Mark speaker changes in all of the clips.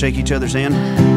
Speaker 1: shake each other's hand?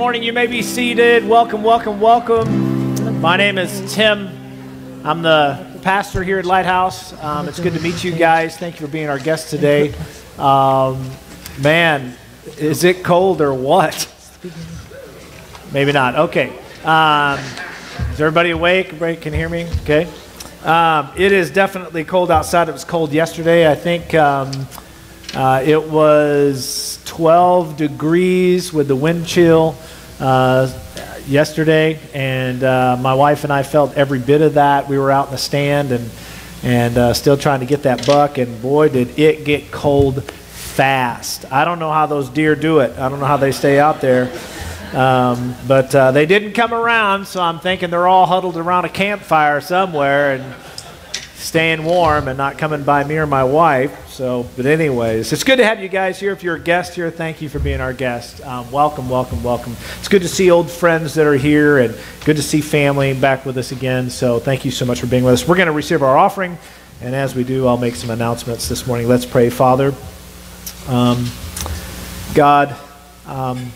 Speaker 2: Morning. You may be seated. Welcome, welcome, welcome. My name is Tim. I'm the pastor here at Lighthouse. Um, it's good to meet you guys. Thank you for being our guest today. Um, man, is it cold or what? Maybe not. Okay. Um, is everybody awake? Everybody can hear me? Okay. Um, it is definitely cold outside. It was cold yesterday. I think um, uh, it was 12 degrees with the wind chill uh, yesterday, and uh, my wife and I felt every bit of that. We were out in the stand and and uh, still trying to get that buck, and boy, did it get cold fast. I don't know how those deer do it. I don't know how they stay out there. Um, but uh, they didn't come around, so I'm thinking they're all huddled around a campfire somewhere and staying warm and not coming by me or my wife. So, but anyways, it's good to have you guys here. If you're a guest here, thank you for being our guest. Um, welcome, welcome, welcome. It's good to see old friends that are here and good to see family back with us again. So, thank you so much for being with us. We're going to receive our offering, and as we do, I'll make some announcements this morning. Let's pray, Father. Um, God, um,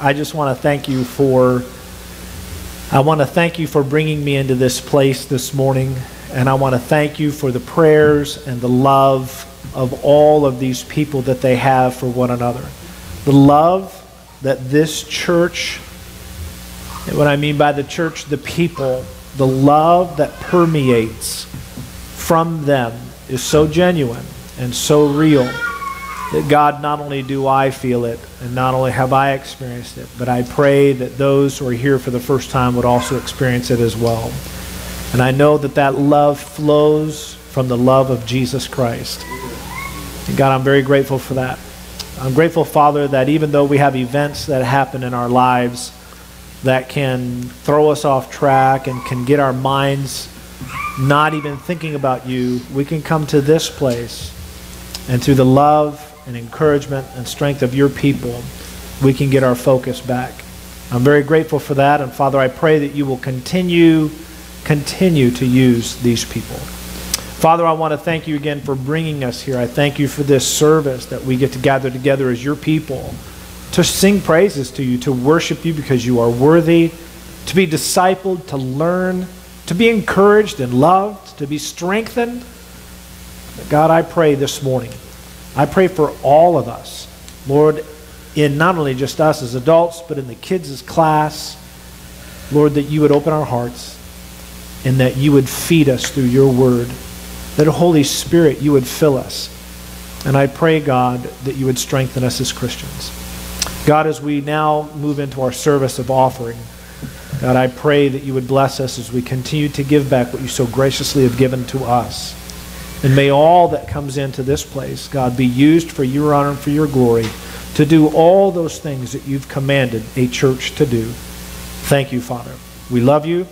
Speaker 2: I just want to thank you for. I want to thank you for bringing me into this place this morning. And I want to thank you for the prayers and the love of all of these people that they have for one another. The love that this church, and what I mean by the church, the people, the love that permeates from them is so genuine and so real that God, not only do I feel it, and not only have I experienced it, but I pray that those who are here for the first time would also experience it as well. And I know that that love flows from the love of Jesus Christ. And God, I'm very grateful for that. I'm grateful, Father, that even though we have events that happen in our lives that can throw us off track and can get our minds not even thinking about you, we can come to this place and through the love and encouragement and strength of your people, we can get our focus back. I'm very grateful for that. And Father, I pray that you will continue continue to use these people. Father, I want to thank you again for bringing us here. I thank you for this service that we get to gather together as your people to sing praises to you, to worship you because you are worthy, to be discipled, to learn, to be encouraged and loved, to be strengthened. God, I pray this morning, I pray for all of us, Lord, in not only just us as adults, but in the kids' class, Lord, that you would open our hearts and that you would feed us through your word, that Holy Spirit, you would fill us. And I pray, God, that you would strengthen us as Christians. God, as we now move into our service of offering, God, I pray that you would bless us as we continue to give back what you so graciously have given to us. And may all that comes into this place, God, be used for your honor and for your glory to do all those things that you've commanded a church to do. Thank you, Father. We love you.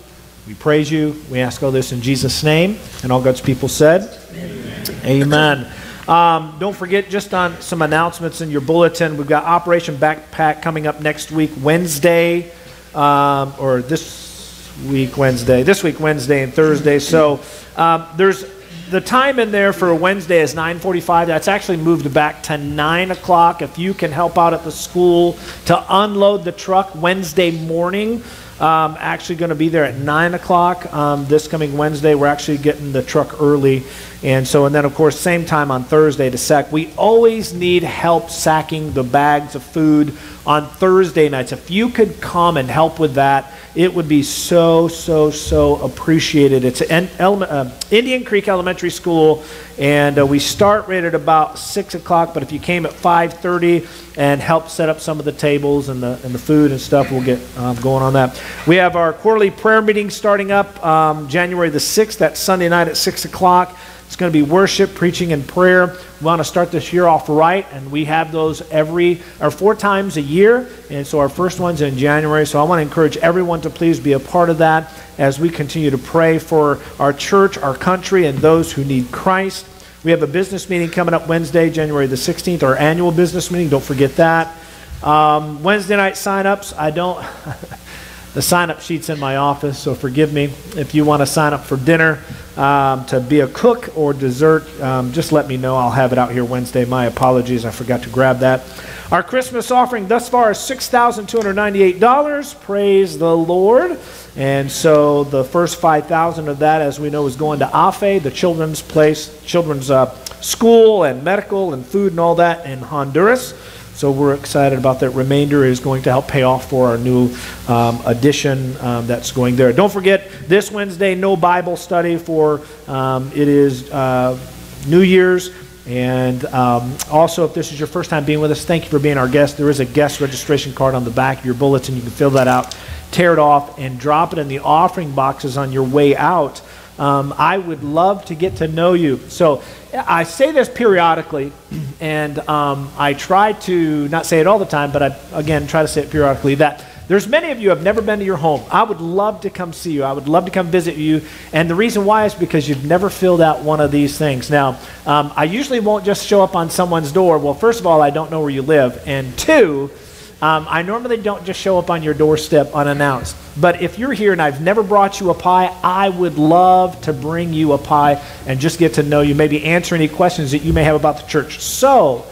Speaker 2: We praise you. We ask all this in Jesus' name. And all God's people said, Amen. Amen. Um, don't forget, just on some announcements in your bulletin, we've got Operation Backpack coming up next week, Wednesday, um, or this week, Wednesday, this week, Wednesday and Thursday. So um, there's the time in there for Wednesday is 9:45. That's actually moved back to 9 o'clock. If you can help out at the school to unload the truck Wednesday morning, um, actually going to be there at 9 o'clock um, this coming Wednesday. We're actually getting the truck early. And so, and then of course, same time on Thursday to sack. We always need help sacking the bags of food on Thursday nights. If you could come and help with that, it would be so, so, so appreciated. It's an uh, Indian Creek Elementary School, and uh, we start right at about 6 o'clock, but if you came at 5.30 and helped set up some of the tables and the, and the food and stuff, we'll get um, going on that. We have our quarterly prayer meeting starting up um, January the 6th. That's Sunday night at 6 o'clock. It's going to be worship, preaching, and prayer. We want to start this year off right, and we have those every or four times a year. And so our first one's in January. So I want to encourage everyone to please be a part of that as we continue to pray for our church, our country, and those who need Christ. We have a business meeting coming up Wednesday, January the 16th, our annual business meeting. Don't forget that. Um, Wednesday night sign-ups. I don't. the sign-up sheet's in my office, so forgive me if you want to sign up for dinner um, to be a cook or dessert, um, just let me know. I'll have it out here Wednesday. My apologies, I forgot to grab that. Our Christmas offering thus far is $6,298. Praise the Lord. And so the first 5000 of that, as we know, is going to AFE, the children's place, children's uh, school and medical and food and all that in Honduras. So we're excited about that. Remainder is going to help pay off for our new um, addition um, that's going there. Don't forget this Wednesday, no Bible study for um, it is uh, New Year's. And um, also, if this is your first time being with us, thank you for being our guest. There is a guest registration card on the back of your bulletin. You can fill that out, tear it off, and drop it in the offering boxes on your way out. Um, I would love to get to know you. So I say this periodically, and um, I try to not say it all the time, but I, again, try to say it periodically that there's many of you have never been to your home. I would love to come see you. I would love to come visit you. And the reason why is because you've never filled out one of these things. Now, um, I usually won't just show up on someone's door. Well, first of all, I don't know where you live. And two, um, I normally don't just show up on your doorstep unannounced. But if you're here and I've never brought you a pie, I would love to bring you a pie and just get to know you, maybe answer any questions that you may have about the church. So,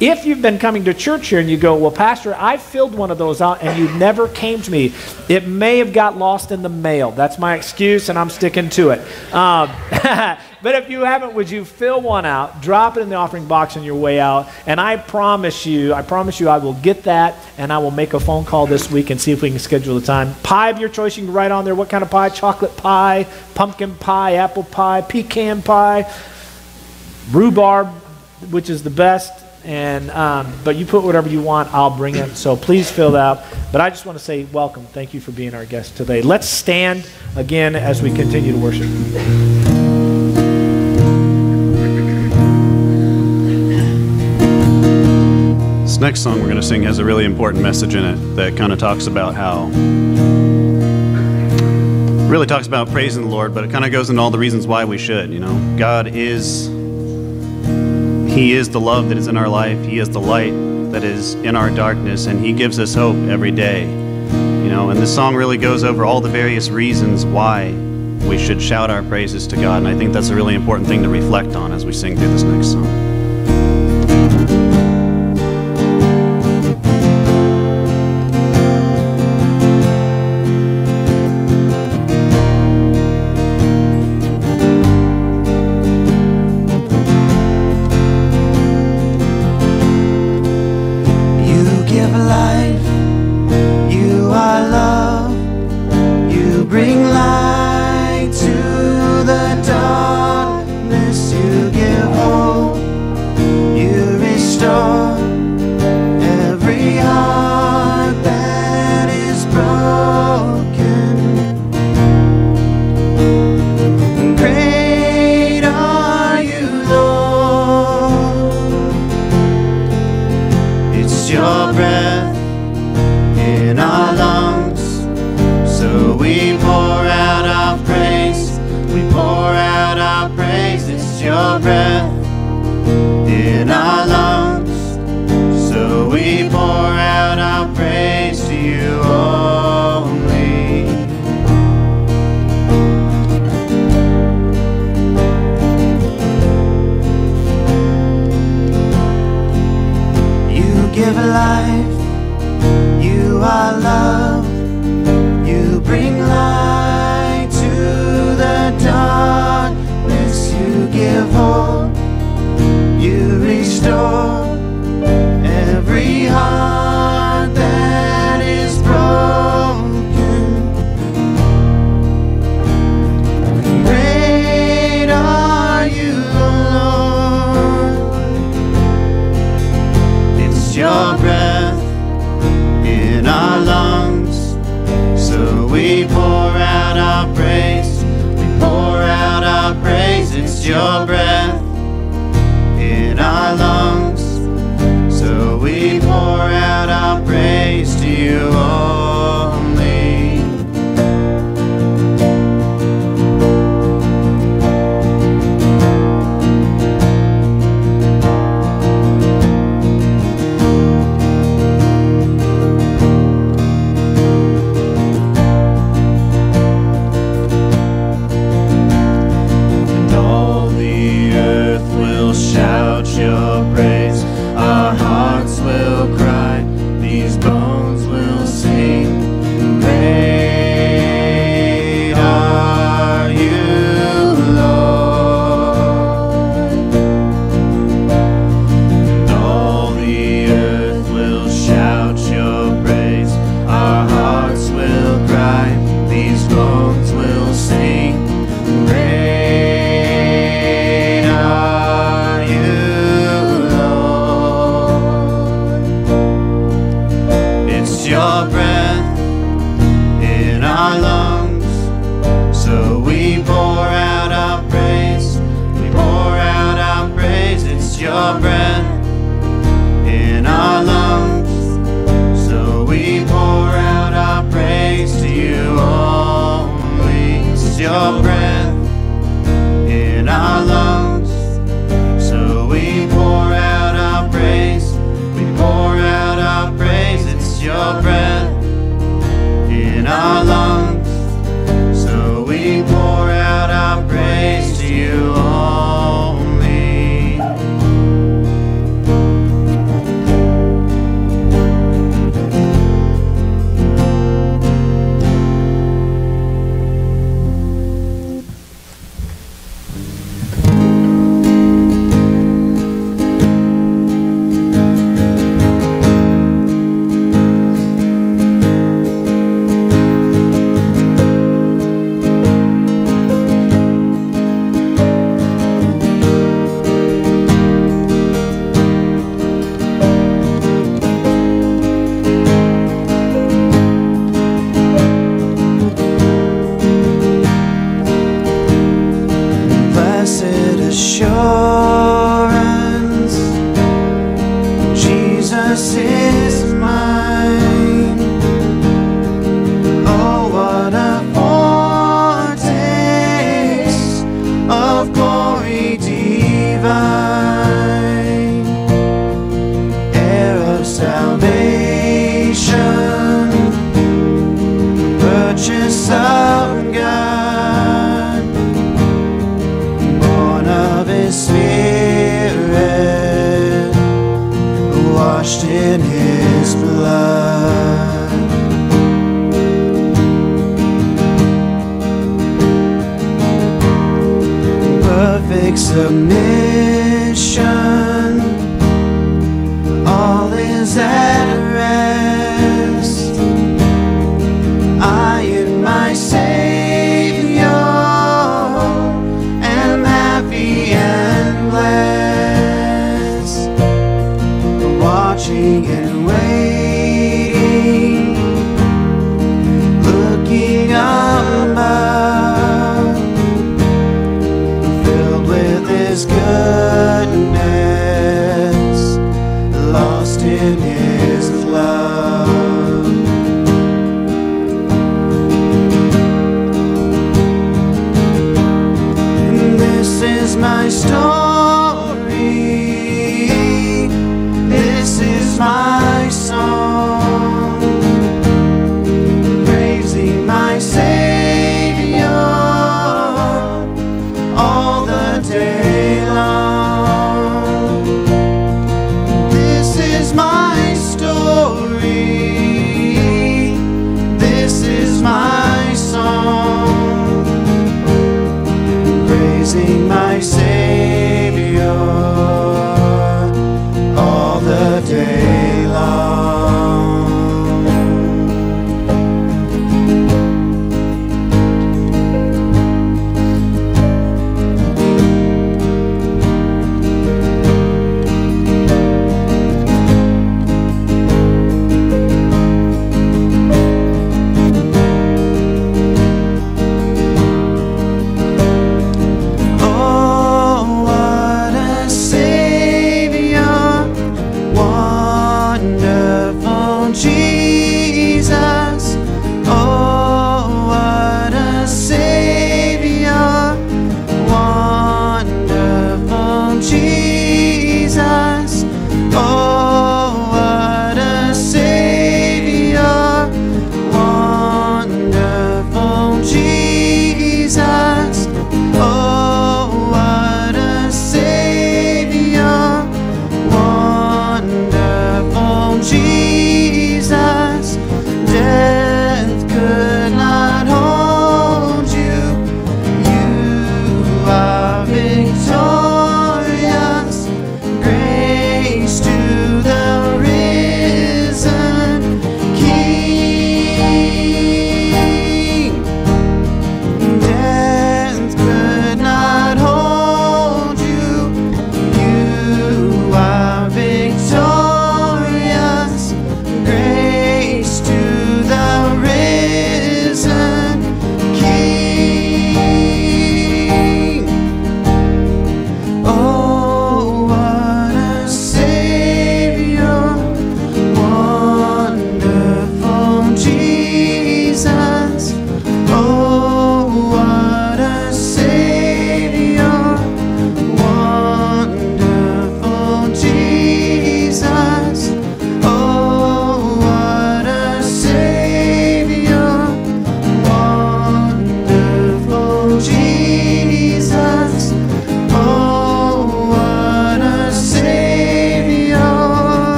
Speaker 2: if you've been coming to church here and you go, well, Pastor, I filled one of those out and you never came to me, it may have got lost in the mail. That's my excuse, and I'm sticking to it. Um, but if you haven't, would you fill one out, drop it in the offering box on your way out, and I promise you, I promise you, I will get that, and I will make a phone call this week and see if we can schedule a time. Pie of your choice, you can write on there what kind of pie: chocolate pie, pumpkin pie, apple pie, pecan pie, rhubarb, which is the best and um, but you put whatever you want i'll bring it so please fill that but i just want to say welcome. Thank you for being our guest today. Let's stand again as we continue to worship
Speaker 3: next song we're going to sing has a really important message in it that kind of talks about how really talks about praising the lord but it kind of goes into all the reasons why we should you know god is he is the love that is in our life. He is the light that is in our darkness, and He gives us hope every day. You know, and this song really goes over all the various reasons why we should shout our praises to God, and I think that's a really important thing to reflect on as we sing through this next song.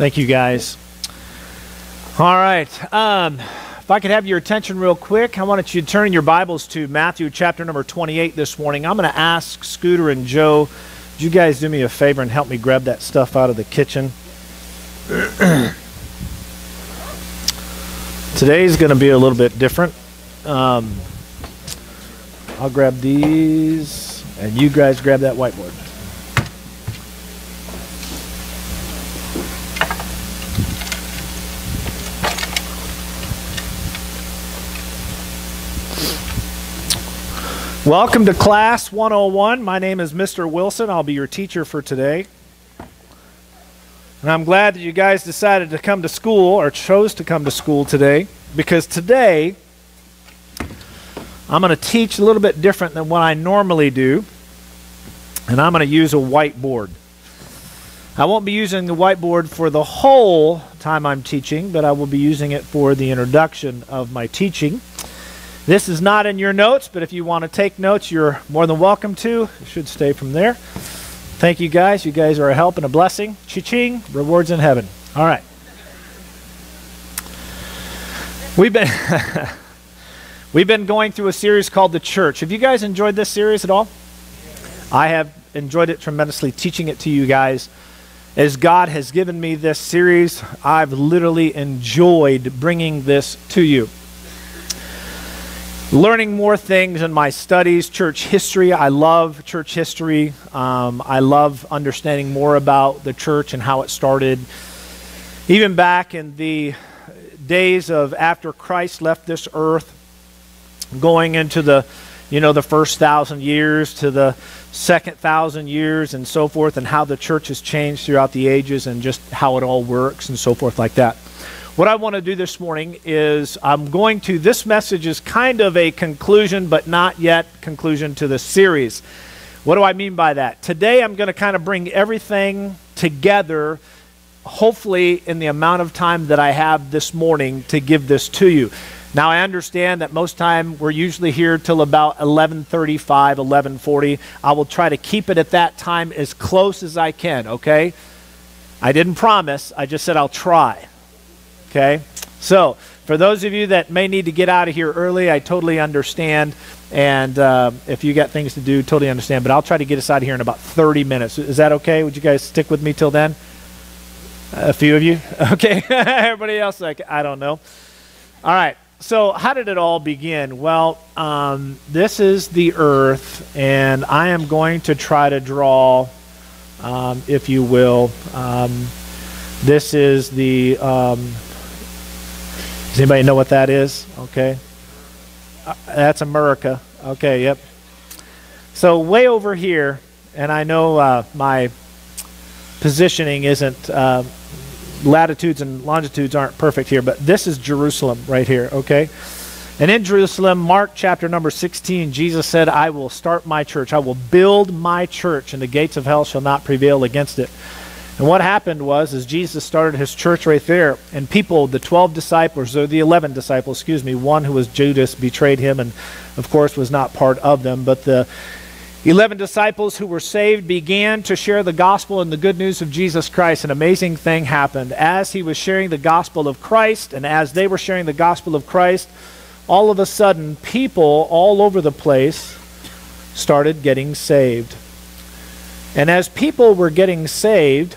Speaker 2: Thank you, guys. All right. Um, if I could have your attention real quick, I wanted you to turn your Bibles to Matthew chapter number 28 this morning. I'm going to ask Scooter and Joe, would you guys do me a favor and help me grab that stuff out of the kitchen? Today's going to be a little bit different. Um, I'll grab these, and you guys grab that whiteboard. Welcome to Class 101. My name is Mr. Wilson. I'll be your teacher for today. And I'm glad that you guys decided to come to school or chose to come to school today because today I'm going to teach a little bit different than what I normally do. And I'm going to use a whiteboard. I won't be using the whiteboard for the whole time I'm teaching, but I will be using it for the introduction of my teaching. This is not in your notes, but if you want to take notes, you're more than welcome to. It should stay from there. Thank you guys. You guys are a help and a blessing. Cha-ching, rewards in heaven. All right. We've been We've been going through a series called The Church. Have you guys enjoyed this series at all? I have enjoyed it tremendously teaching it to you guys. As God has given me this series, I've literally enjoyed bringing this to you. Learning more things in my studies, church history. I love church history. Um, I love understanding more about the church and how it started. Even back in the days of after Christ left this earth, going into the, you know, the first thousand years to the second thousand years and so forth, and how the church has changed throughout the ages and just how it all works and so forth like that. What I want to do this morning is I'm going to, this message is kind of a conclusion, but not yet conclusion to the series. What do I mean by that? Today I'm going to kind of bring everything together, hopefully in the amount of time that I have this morning to give this to you. Now I understand that most time we're usually here till about 11:35, 11:40. I will try to keep it at that time as close as I can, okay? I didn't promise, I just said I'll try. Okay? So, for those of you that may need to get out of here early, I totally understand. And uh, if you got things to do, totally understand. But I'll try to get us out of here in about 30 minutes. Is that okay? Would you guys stick with me till then? A few of you? Okay. Everybody else, like, I don't know. All right. So, how did it all begin? Well, um, this is the earth, and I am going to try to draw, um, if you will, um, this is the um, does anybody know what that is? Okay. Uh, that's America. Okay, yep. So, way over here, and I know uh, my positioning isn't, uh, latitudes and longitudes aren't perfect here, but this is Jerusalem right here, okay? And in Jerusalem, Mark chapter number 16, Jesus said, I will start my church. I will build my church, and the gates of hell shall not prevail against it. And what happened was, as Jesus started his church right there, and people, the 12 disciples, or the 11 disciples, excuse me, one who was Judas betrayed him and, of course, was not part of them, but the 11 disciples who were saved began to share the gospel and the good news of Jesus Christ. An amazing thing happened. As he was sharing the gospel of Christ, and as they were sharing the gospel of Christ, all of a sudden, people all over the place started getting saved. And as people were getting saved,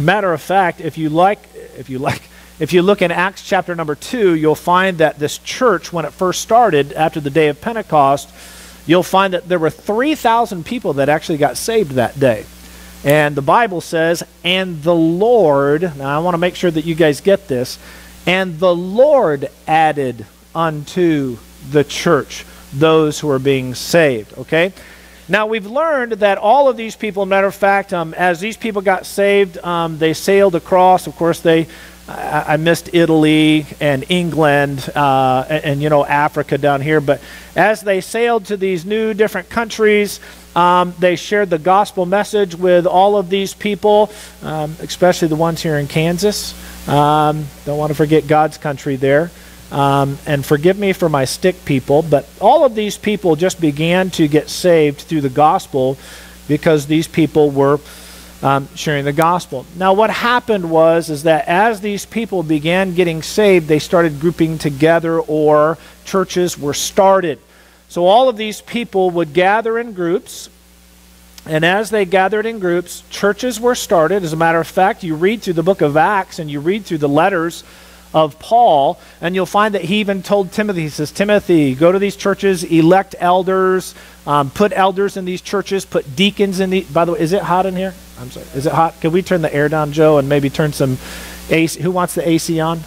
Speaker 2: Matter of fact, if you like, if you like, if you look in Acts chapter number two, you'll find that this church, when it first started after the day of Pentecost, you'll find that there were 3,000 people that actually got saved that day. And the Bible says, and the Lord, now I want to make sure that you guys get this, and the Lord added unto the church those who are being saved. Okay? Now, we've learned that all of these people, matter of fact, um, as these people got saved, um, they sailed across. Of course, they, I, missed Italy and England uh, and, and, you know, Africa down here. But as they sailed to these new different countries, um, they shared the gospel message with all of these people, um, especially the ones here in Kansas. Um, don't want to forget God's country there. Um, and forgive me for my stick people, but all of these people just began to get saved through the gospel because these people were um, sharing the gospel. Now, what happened was is that as these people began getting saved, they started grouping together, or churches were started. So all of these people would gather in groups, and as they gathered in groups, churches were started. As a matter of fact, you read through the book of Acts and you read through the letters of Paul, and you'll find that he even told Timothy, he says, Timothy, go to these churches, elect elders, um, put elders in these churches, put deacons in the. By the way, is it hot in here? I'm sorry. Is it hot? Can we turn the air down, Joe, and maybe turn some AC? Who wants the AC on?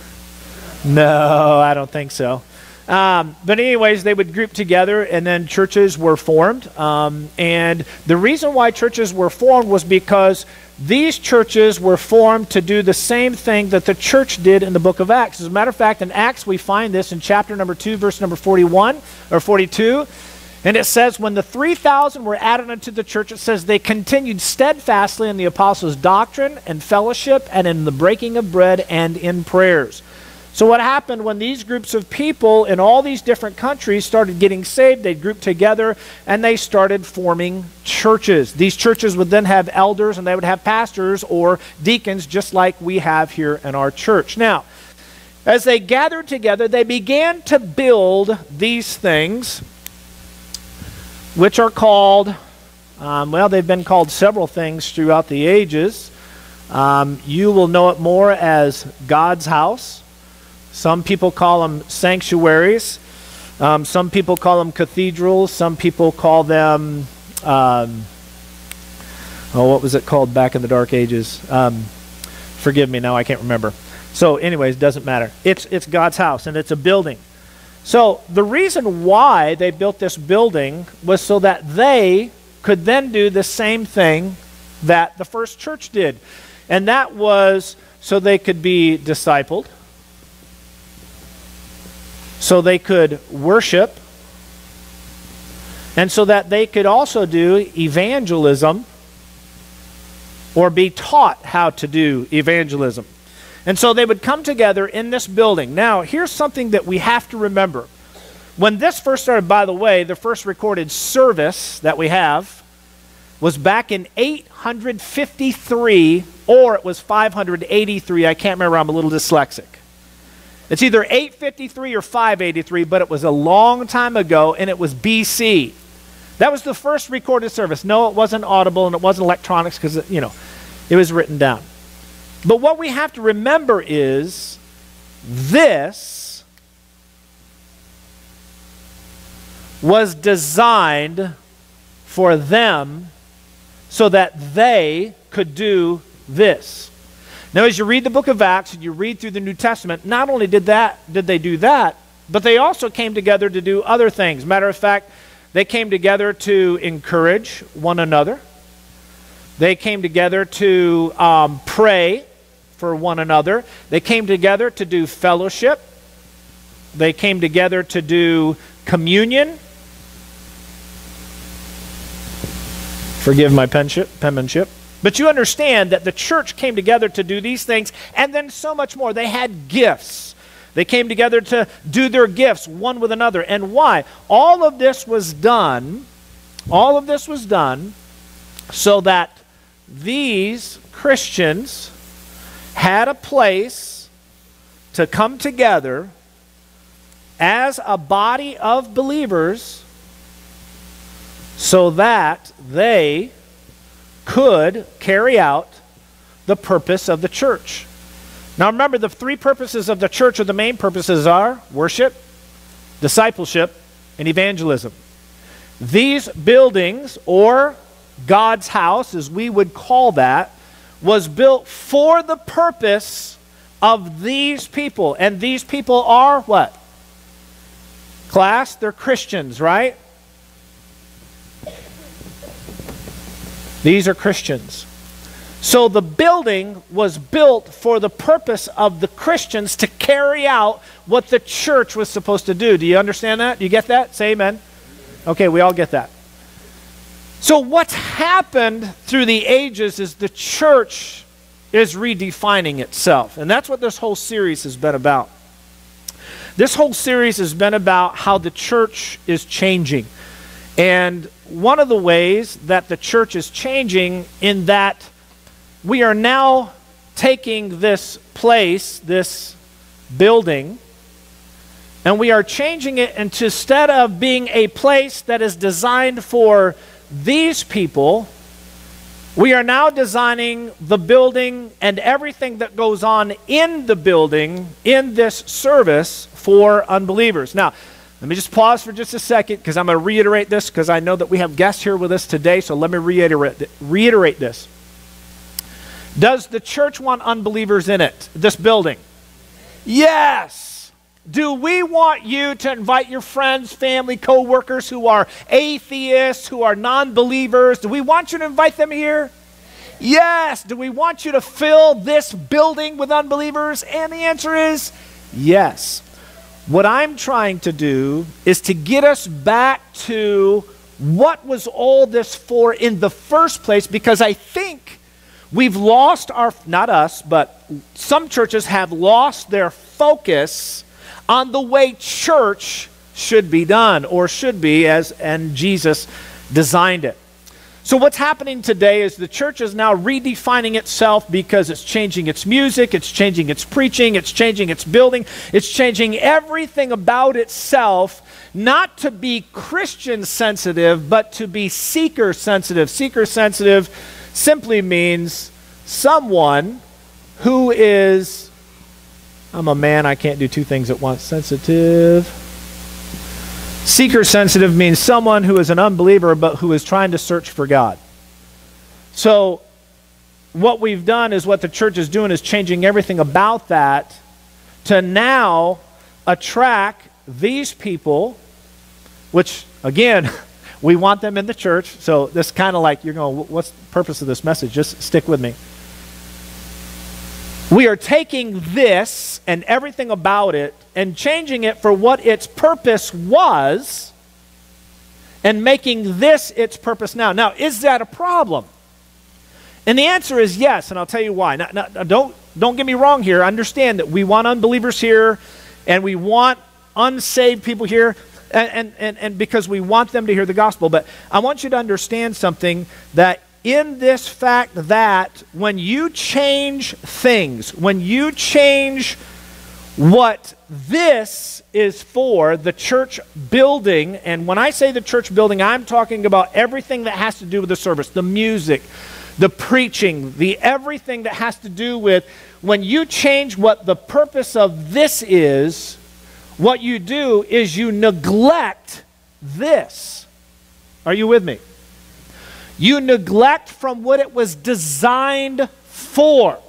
Speaker 2: No, I don't think so. Um, but anyways, they would group together, and then churches were formed. Um, and the reason why churches were formed was because these churches were formed to do the same thing that the church did in the book of Acts. As a matter of fact, in Acts, we find this in chapter number 2, verse number 41 or 42. And it says, When the 3,000 were added unto the church, it says, they continued steadfastly in the apostles' doctrine and fellowship and in the breaking of bread and in prayers. So, what happened when these groups of people in all these different countries started getting saved, they grouped together and they started forming churches. These churches would then have elders and they would have pastors or deacons, just like we have here in our church. Now, as they gathered together, they began to build these things, which are called, um, well, they've been called several things throughout the ages. Um, you will know it more as God's house. Some people call them sanctuaries. Um, some people call them cathedrals. Some people call them, um, oh, what was it called back in the Dark Ages? Um, forgive me now, I can't remember. So, anyways, it doesn't matter. It's, it's God's house, and it's a building. So, the reason why they built this building was so that they could then do the same thing that the first church did. And that was so they could be discipled, so they could worship, and so that they could also do evangelism or be taught how to do evangelism. And so they would come together in this building. Now, here's something that we have to remember. When this first started, by the way, the first recorded service that we have was back in 853 or it was 583. I can't remember. I'm a little dyslexic. It's either 853 or 583, but it was a long time ago and it was BC. That was the first recorded service. No, it wasn't audible and it wasn't electronics because, you know, it was written down. But what we have to remember is this was designed for them so that they could do this. Now, as you read the book of Acts and you read through the New Testament, not only did that did they do that, but they also came together to do other things. Matter of fact, they came together to encourage one another. They came together to um, pray for one another. They came together to do fellowship. They came together to do communion. Forgive my penship, penmanship. But you understand that the church came together to do these things and then so much more. They had gifts. They came together to do their gifts one with another. And why? All of this was done, all of this was done so that these Christians had a place to come together as a body of believers so that they could carry out the purpose of the church. Now remember, the three purposes of the church, or the main purposes, are worship, discipleship, and evangelism. These buildings, or God's house, as we would call that, was built for the purpose of these people. And these people are what? Class, they're Christians, right? These are Christians. So the building was built for the purpose of the Christians to carry out what the church was supposed to do. Do you understand that? Do you get that? Say amen. Okay, we all get that. So, what's happened through the ages is the church is redefining itself. And that's what this whole series has been about. This whole series has been about how the church is changing. And one of the ways that the church is changing in that we are now taking this place, this building, and we are changing it into instead of being a place that is designed for these people, we are now designing the building and everything that goes on in the building in this service for unbelievers. Now, let me just pause for just a second because I'm going to reiterate this because I know that we have guests here with us today, so let me reiterate, reiterate this. Does the church want unbelievers in it, this building? Yes. Do we want you to invite your friends, family, co workers who are atheists, who are non believers? Do we want you to invite them here? Yes. Do we want you to fill this building with unbelievers? And the answer is yes. What I'm trying to do is to get us back to what was all this for in the first place because I think we've lost our, not us, but some churches have lost their focus on the way church should be done or should be as and Jesus designed it. So, what's happening today is the church is now redefining itself because it's changing its music, it's changing its preaching, it's changing its building, it's changing everything about itself, not to be Christian sensitive, but to be seeker sensitive. Seeker sensitive simply means someone who is, I'm a man, I can't do two things at once, sensitive Seeker sensitive means someone who is an unbeliever but who is trying to search for God. So, what we've done is what the church is doing is changing everything about that to now attract these people, which, again, we want them in the church. So, this kind of like, you're going, what's the purpose of this message? Just stick with me. We are taking this and everything about it and changing it for what its purpose was and making this its purpose now. Now, is that a problem? And the answer is yes, and I'll tell you why. Now, now, don't, don't get me wrong here. Understand that we want unbelievers here and we want unsaved people here. And, and, and, because we want them to hear the gospel. But I want you to understand something that in this fact that when you change things, when you change what this is for, the church building, and when I say the church building, I'm talking about everything that has to do with the service, the music, the preaching, the everything that has to do with when you change what the purpose of this is, what you do is you neglect this. Are you with me? You neglect from what it was designed for.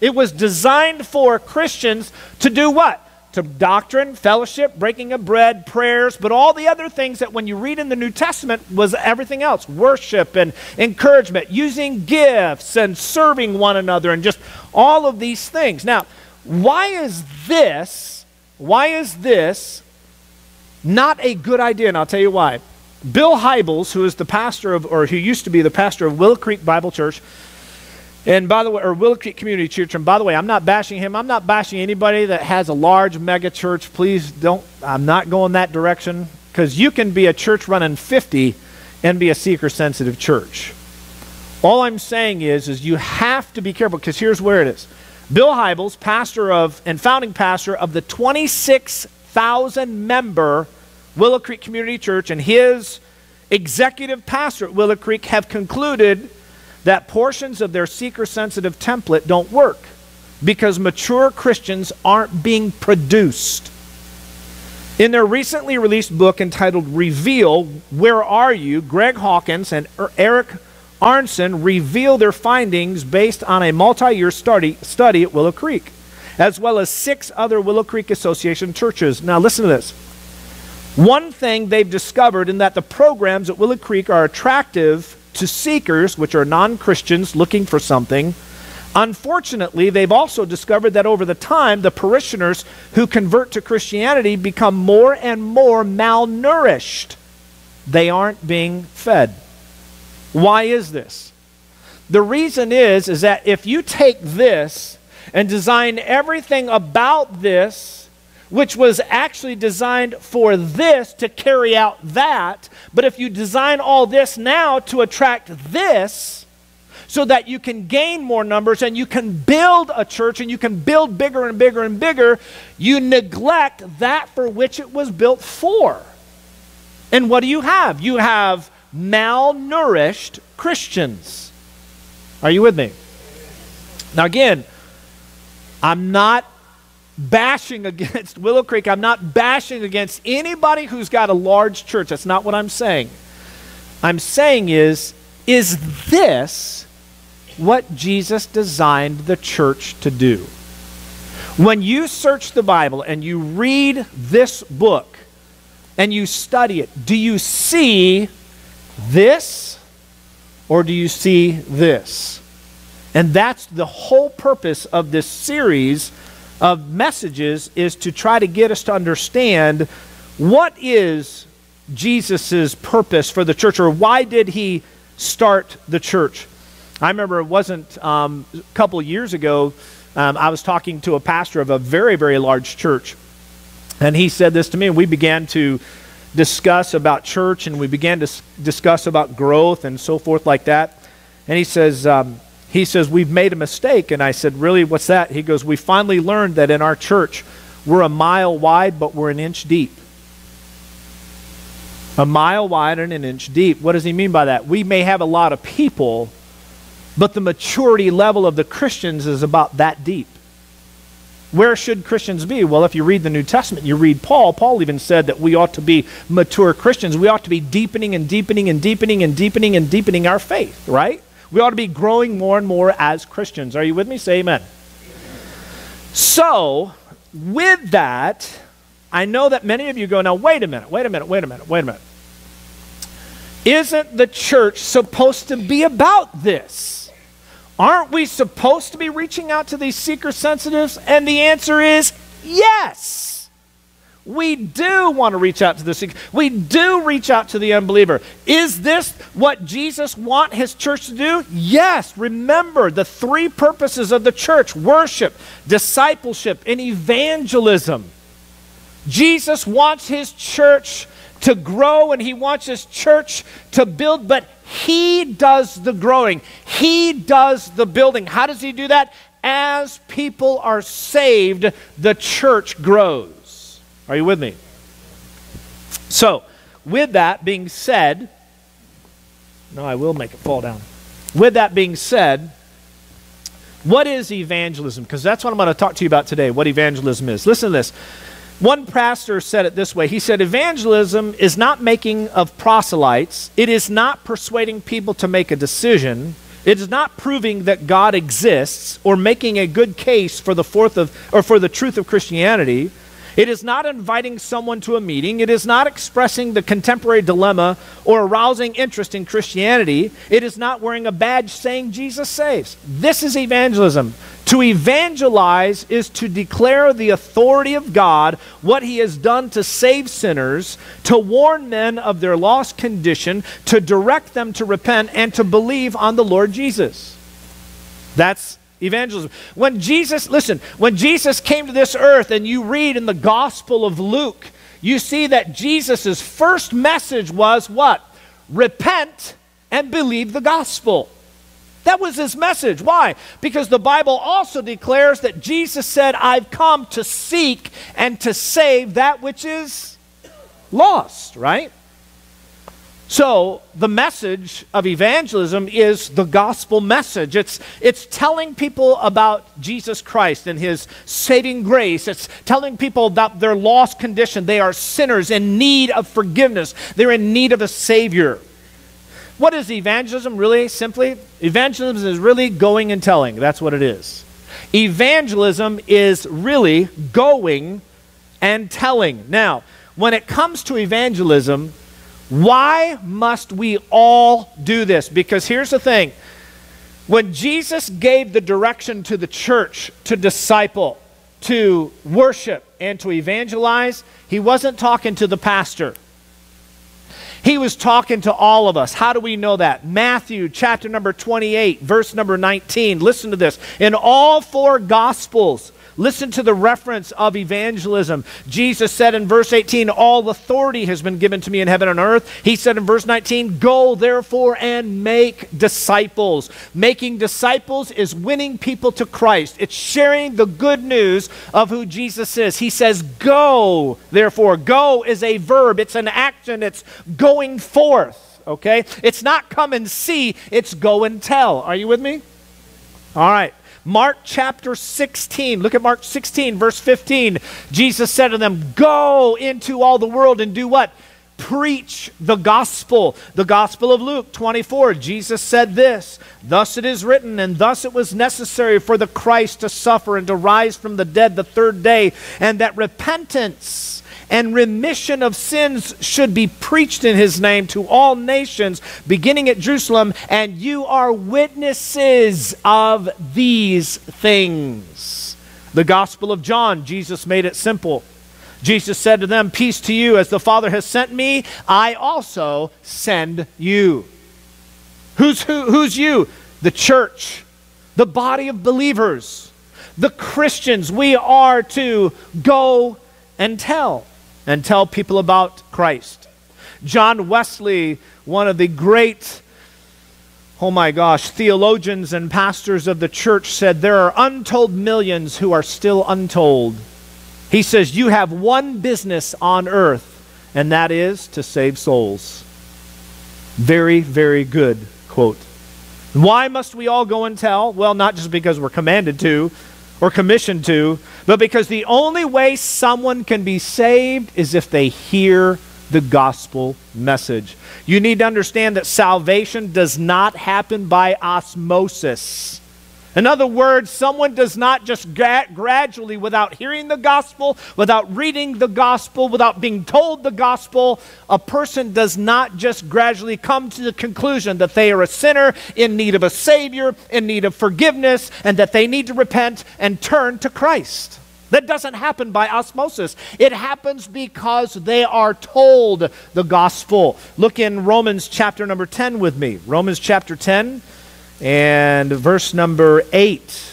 Speaker 2: It was designed for Christians to do what? To doctrine, fellowship, breaking of bread, prayers, but all the other things that when you read in the New Testament was everything else worship and encouragement, using gifts and serving one another, and just all of these things. Now, why is this, why is this not a good idea? And I'll tell you why. Bill Hybels, who is the pastor of, or who used to be the pastor of Willow Creek Bible Church, and by the way, or Willow Creek Community Church, and by the way, I'm not bashing him. I'm not bashing anybody that has a large mega church. Please don't, I'm not going that direction because you can be a church running 50 and be a seeker sensitive church. All I'm saying is, is you have to be careful because here's where it is. Bill Hybels, pastor of and founding pastor of the 26,000 member Willow Creek Community Church and his executive pastor at Willow Creek have concluded that portions of their seeker sensitive template don't work because mature Christians aren't being produced. In their recently released book entitled Reveal Where Are You, Greg Hawkins and er-, Eric Arnson reveal their findings based on a multi year study, study at Willow Creek, as well as six other Willow Creek Association churches. Now, listen to this. One thing they've discovered in that the programs at Willow Creek are attractive to seekers, which are non Christians looking for something. Unfortunately, they've also discovered that over the time, the parishioners who convert to Christianity become more and more malnourished. They aren't being fed. Why is this? The reason is is that if you take this and design everything about this which was actually designed for this to carry out that. But if you design all this now to attract this, so that you can gain more numbers and you can build a church and you can build bigger and bigger and bigger, you neglect that for which it was built for. And what do you have? You have malnourished Christians. Are you with me? Now, again, I'm not bashing against Willow Creek. I'm not bashing against anybody who's got a large church. That's not what I'm saying. I'm saying is, is this what Jesus designed the church to do? When you search the Bible and you read this book and you study it, do you see this or do you see this? And that's the whole purpose of this series of messages is to try to get us to understand what is Jesus' purpose for the church or why did he start the church. I remember it wasn't um, a couple years ago, um, I was talking to a pastor of a very, very large church. And he said this to me, and we began to discuss about church and we began to discuss about growth and so forth like that. And he says, um, he says, We've made a mistake. And I said, Really? What's that? He goes, We finally learned that in our church, we're a mile wide, but we're an inch deep. A mile wide and an inch deep. What does he mean by that? We may have a lot of people, but the maturity level of the Christians is about that deep. Where should Christians be? Well, if you read the New Testament, you read Paul. Paul even said that we ought to be mature Christians. We ought to be deepening and deepening and deepening and deepening and deepening our faith, right? We ought to be growing more and more as Christians. Are you with me? Say amen. So, with that, I know that many of you go, now, wait a minute, wait a minute, wait a minute, wait a minute. Isn't the church supposed to be about this? Aren't we supposed to be reaching out to these seeker sensitives? And the answer is yes. We do want to reach out to the seeker. We do reach out to the unbeliever. Is this what Jesus want his church to do? Yes. Remember the three purposes of the church: worship, discipleship, and evangelism. Jesus wants his church to grow and he wants his church to build, but he does the growing, he does the building. How does he do that? As people are saved, the church grows. Are you with me? So, with that being said, no, I will make it fall down. With that being said, what is evangelism? Because that's what I'm going to talk to you about today, what evangelism is. Listen to this. One pastor said it this way He said, Evangelism is not making of proselytes, it is not persuading people to make a decision. It is not proving that God exists or making a good case for the fourth of or for the truth of Christianity. It is not inviting someone to a meeting. It is not expressing the contemporary dilemma or arousing interest in Christianity. It is not wearing a badge saying Jesus saves. This is evangelism. To evangelize is to declare the authority of God, what he has done to save sinners, to warn men of their lost condition, to direct them to repent, and to believe on the Lord Jesus. That's evangelism. When Jesus, listen, when Jesus came to this earth and you read in the Gospel of Luke, you see that Jesus' first message was what? Repent and believe the gospel. That was his message. Why? Because the Bible also declares that Jesus said, I've come to seek and to save that which is lost, right? So, the message of evangelism is the gospel message. It's, it's telling people about Jesus Christ and his saving grace. It's telling people about their lost condition. They are sinners in need of forgiveness, they're in need of a Savior. What is evangelism really? Simply, evangelism is really going and telling. That's what it is. Evangelism is really going and telling. Now, when it comes to evangelism, why must we all do this? Because here's the thing when Jesus gave the direction to the church to disciple, to worship, and to evangelize, he wasn't talking to the pastor. He was talking to all of us. How do we know that? Matthew chapter number 28, verse number 19. Listen to this. In all four gospels, Listen to the reference of evangelism. Jesus said in verse 18, All authority has been given to me in heaven and earth. He said in verse 19, Go therefore and make disciples. Making disciples is winning people to Christ, it's sharing the good news of who Jesus is. He says, Go therefore. Go is a verb, it's an action, it's going forth. Okay? It's not come and see, it's go and tell. Are you with me? All right. Mark chapter 16. Look at Mark 16, verse 15. Jesus said to them, Go into all the world and do what? Preach the gospel. The gospel of Luke 24. Jesus said this Thus it is written, and thus it was necessary for the Christ to suffer and to rise from the dead the third day, and that repentance and remission of sins should be preached in his name to all nations, beginning at Jerusalem, and you are witnesses of these things. The Gospel of John, Jesus made it simple. Jesus said to them, Peace to you, as the Father has sent me, I also send you. Who's, who, who's you? The church, the body of believers, the Christians. We are to go and tell and tell people about Christ. John Wesley, one of the great, oh my gosh, theologians and pastors of the church, said there are untold millions who are still untold. He says, You have one business on earth, and that is to save souls. Very, very good quote. Why must we all go and tell? Well, not just because we're commanded to, or commissioned to, but because the only way someone can be saved is if they hear the gospel message. You need to understand that salvation does not happen by osmosis. In other words, someone does not just gra- gradually, without hearing the gospel, without reading the gospel, without being told the gospel, a person does not just gradually come to the conclusion that they are a sinner in need of a Savior, in need of forgiveness, and that they need to repent and turn to Christ. That doesn't happen by osmosis. It happens because they are told the gospel. Look in Romans chapter number 10 with me. Romans chapter 10 and verse number 8.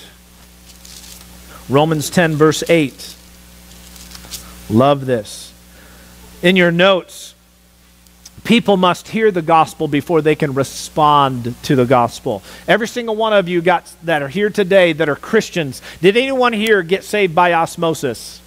Speaker 2: Romans 10, verse 8. Love this. In your notes, people must hear the gospel before they can respond to the gospel. Every single one of you got that are here today that are Christians. Did anyone here get saved by osmosis?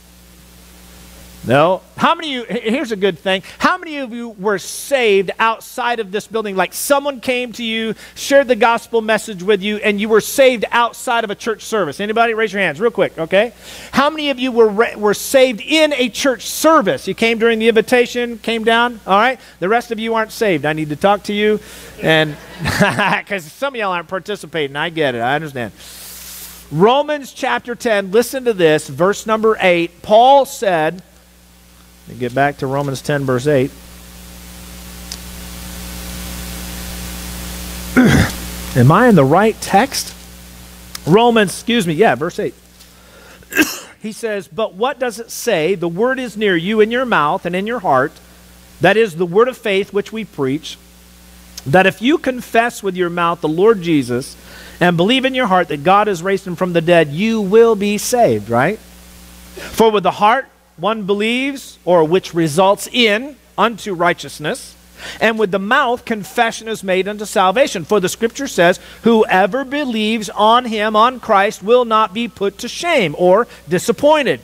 Speaker 2: No. How many of you, here's a good thing. How many of you were saved outside of this building? Like someone came to you, shared the gospel message with you, and you were saved outside of a church service? Anybody? Raise your hands real quick, okay? How many of you were, were saved in a church service? You came during the invitation, came down, all right? The rest of you aren't saved. I need to talk to you, and because some of y'all aren't participating. I get it. I understand. Romans chapter 10, listen to this, verse number 8. Paul said, and get back to Romans 10, verse 8. Am I in the right text? Romans, excuse me, yeah, verse 8. he says, But what does it say? The word is near you in your mouth and in your heart. That is the word of faith which we preach. That if you confess with your mouth the Lord Jesus and believe in your heart that God has raised him from the dead, you will be saved, right? For with the heart one believes, or which results in unto righteousness, and with the mouth confession is made unto salvation. For the scripture says, Whoever believes on him, on Christ, will not be put to shame or disappointed.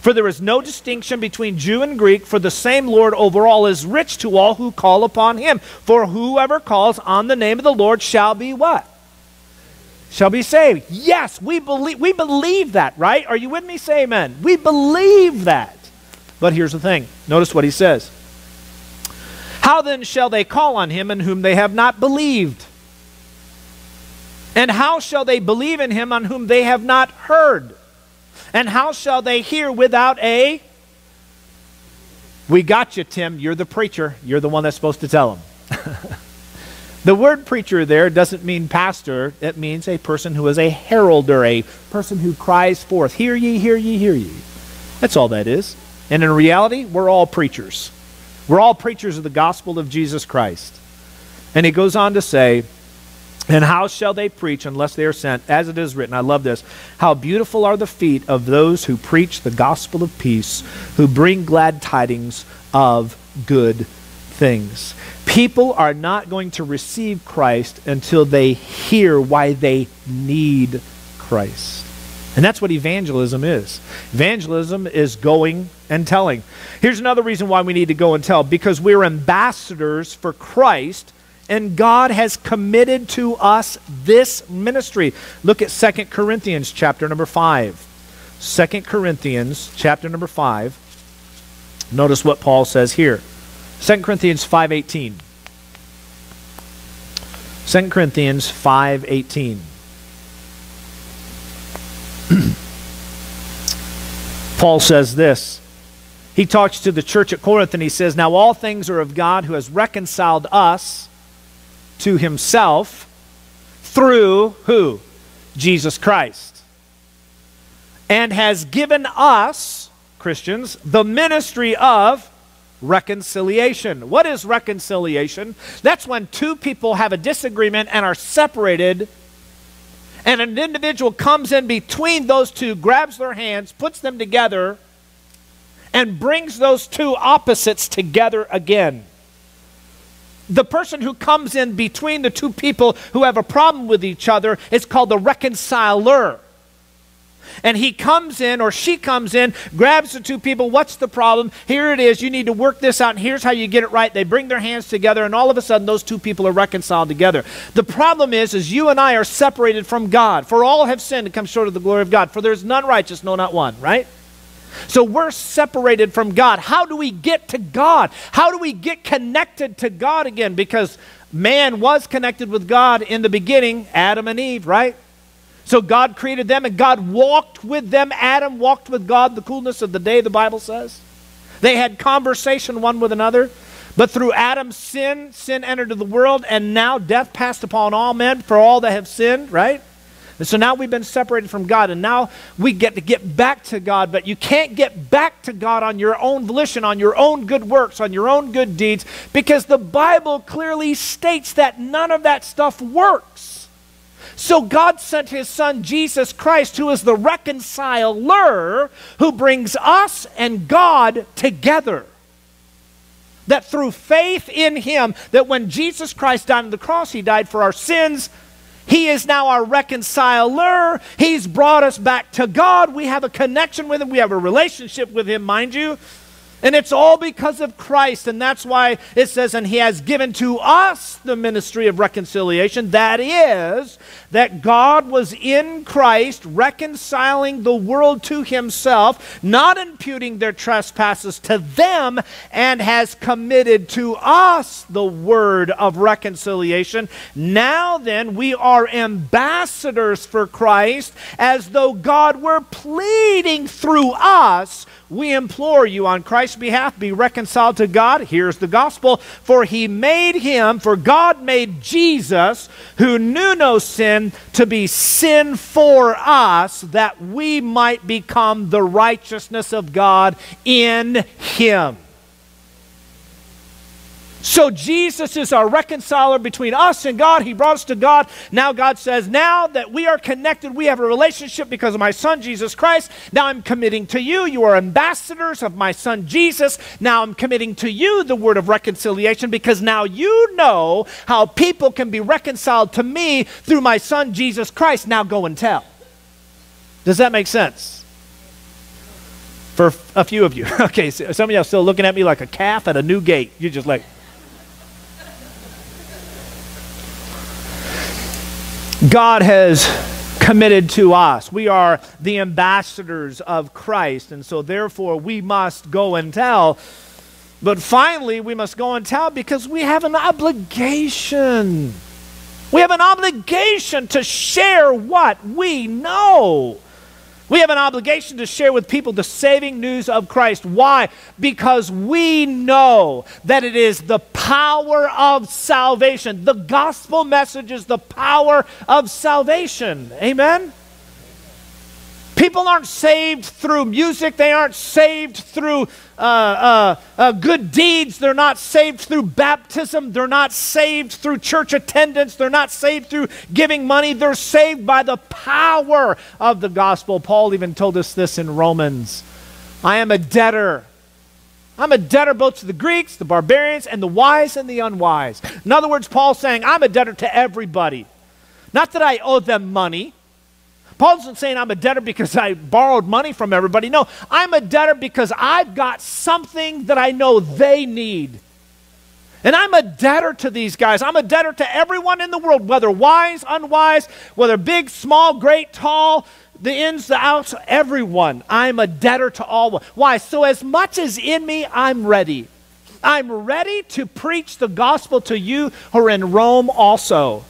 Speaker 2: For there is no distinction between Jew and Greek, for the same Lord over all is rich to all who call upon him. For whoever calls on the name of the Lord shall be what? Shall be saved. Yes, we believe, we believe that, right? Are you with me? Say amen. We believe that. But here's the thing notice what he says. How then shall they call on him in whom they have not believed? And how shall they believe in him on whom they have not heard? And how shall they hear without a. We got you, Tim. You're the preacher. You're the one that's supposed to tell them. The word preacher there doesn't mean pastor, it means a person who is a heralder, a person who cries forth, Hear ye, hear ye, hear ye. That's all that is. And in reality, we're all preachers. We're all preachers of the gospel of Jesus Christ. And he goes on to say, and how shall they preach unless they are sent? As it is written, I love this. How beautiful are the feet of those who preach the gospel of peace, who bring glad tidings of good things. People are not going to receive Christ until they hear why they need Christ. And that's what evangelism is. Evangelism is going and telling. Here's another reason why we need to go and tell because we're ambassadors for Christ and God has committed to us this ministry. Look at 2 Corinthians chapter number 5. 2 Corinthians chapter number 5. Notice what Paul says here. 2 Corinthians 5.18. 2 Corinthians 5.18. Paul says this. He talks to the church at Corinth and he says, Now all things are of God who has reconciled us to himself through who? Jesus Christ. And has given us, Christians, the ministry of reconciliation. What is reconciliation? That's when two people have a disagreement and are separated, and an individual comes in between those two, grabs their hands, puts them together, and brings those two opposites together again. The person who comes in between the two people who have a problem with each other is called the reconciler. And he comes in, or she comes in, grabs the two people. What's the problem? Here it is. You need to work this out, and here's how you get it right. They bring their hands together, and all of a sudden, those two people are reconciled together. The problem is, is you and I are separated from God. For all have sinned and come short of the glory of God. For there's none righteous, no, not one, right? So we're separated from God. How do we get to God? How do we get connected to God again? Because man was connected with God in the beginning, Adam and Eve, right? So God created them and God walked with them. Adam walked with God the coolness of the day, the Bible says. They had conversation one with another. But through Adam's sin, sin entered into the world, and now death passed upon all men for all that have sinned, right? And so now we've been separated from God, and now we get to get back to God, but you can't get back to God on your own volition, on your own good works, on your own good deeds, because the Bible clearly states that none of that stuff works. So God sent his son Jesus Christ, who is the reconciler, who brings us and God together. That through faith in him, that when Jesus Christ died on the cross, he died for our sins. He is now our reconciler. He's brought us back to God. We have a connection with him. We have a relationship with him, mind you. And it's all because of Christ. And that's why it says, and he has given to us the ministry of reconciliation. That is, that God was in Christ reconciling the world to himself, not imputing their trespasses to them, and has committed to us the word of reconciliation. Now then, we are ambassadors for Christ, as though God were pleading through us we implore you on Christ's behalf, be reconciled to God. Here's the gospel. For he made him, for God made Jesus, who knew no sin, to be sin for us, that we might become the righteousness of God in him. So Jesus is our reconciler between us and God. He brought us to God. Now God says, now that we are connected, we have a relationship because of my son Jesus Christ. Now I'm committing to you. You are ambassadors of my son Jesus. Now I'm committing to you the word of reconciliation because now you know how people can be reconciled to me through my son Jesus Christ. Now go and tell. Does that make sense? For a few of you. Okay, so some of are still looking at me like a calf at a new gate. You're just like, God has committed to us. We are the ambassadors of Christ, and so therefore we must go and tell. But finally, we must go and tell because we have an obligation. We have an obligation to share what we know. We have an obligation to share with people the saving news of Christ. Why? Because we know that it is the power of salvation. The gospel message is the power of salvation. Amen? People aren't saved through music. They aren't saved through uh, uh, uh, good deeds. They're not saved through baptism. They're not saved through church attendance. They're not saved through giving money. They're saved by the power of the gospel. Paul even told us this in Romans I am a debtor. I'm a debtor both to the Greeks, the barbarians, and the wise and the unwise. In other words, Paul's saying, I'm a debtor to everybody. Not that I owe them money. Paul isn't saying I'm a debtor because I borrowed money from everybody. No, I'm a debtor because I've got something that I know they need. And I'm a debtor to these guys. I'm a debtor to everyone in the world, whether wise, unwise, whether big, small, great, tall, the ins, the outs, everyone. I'm a debtor to all. Why? So, as much as in me, I'm ready. I'm ready to preach the gospel to you who are in Rome also.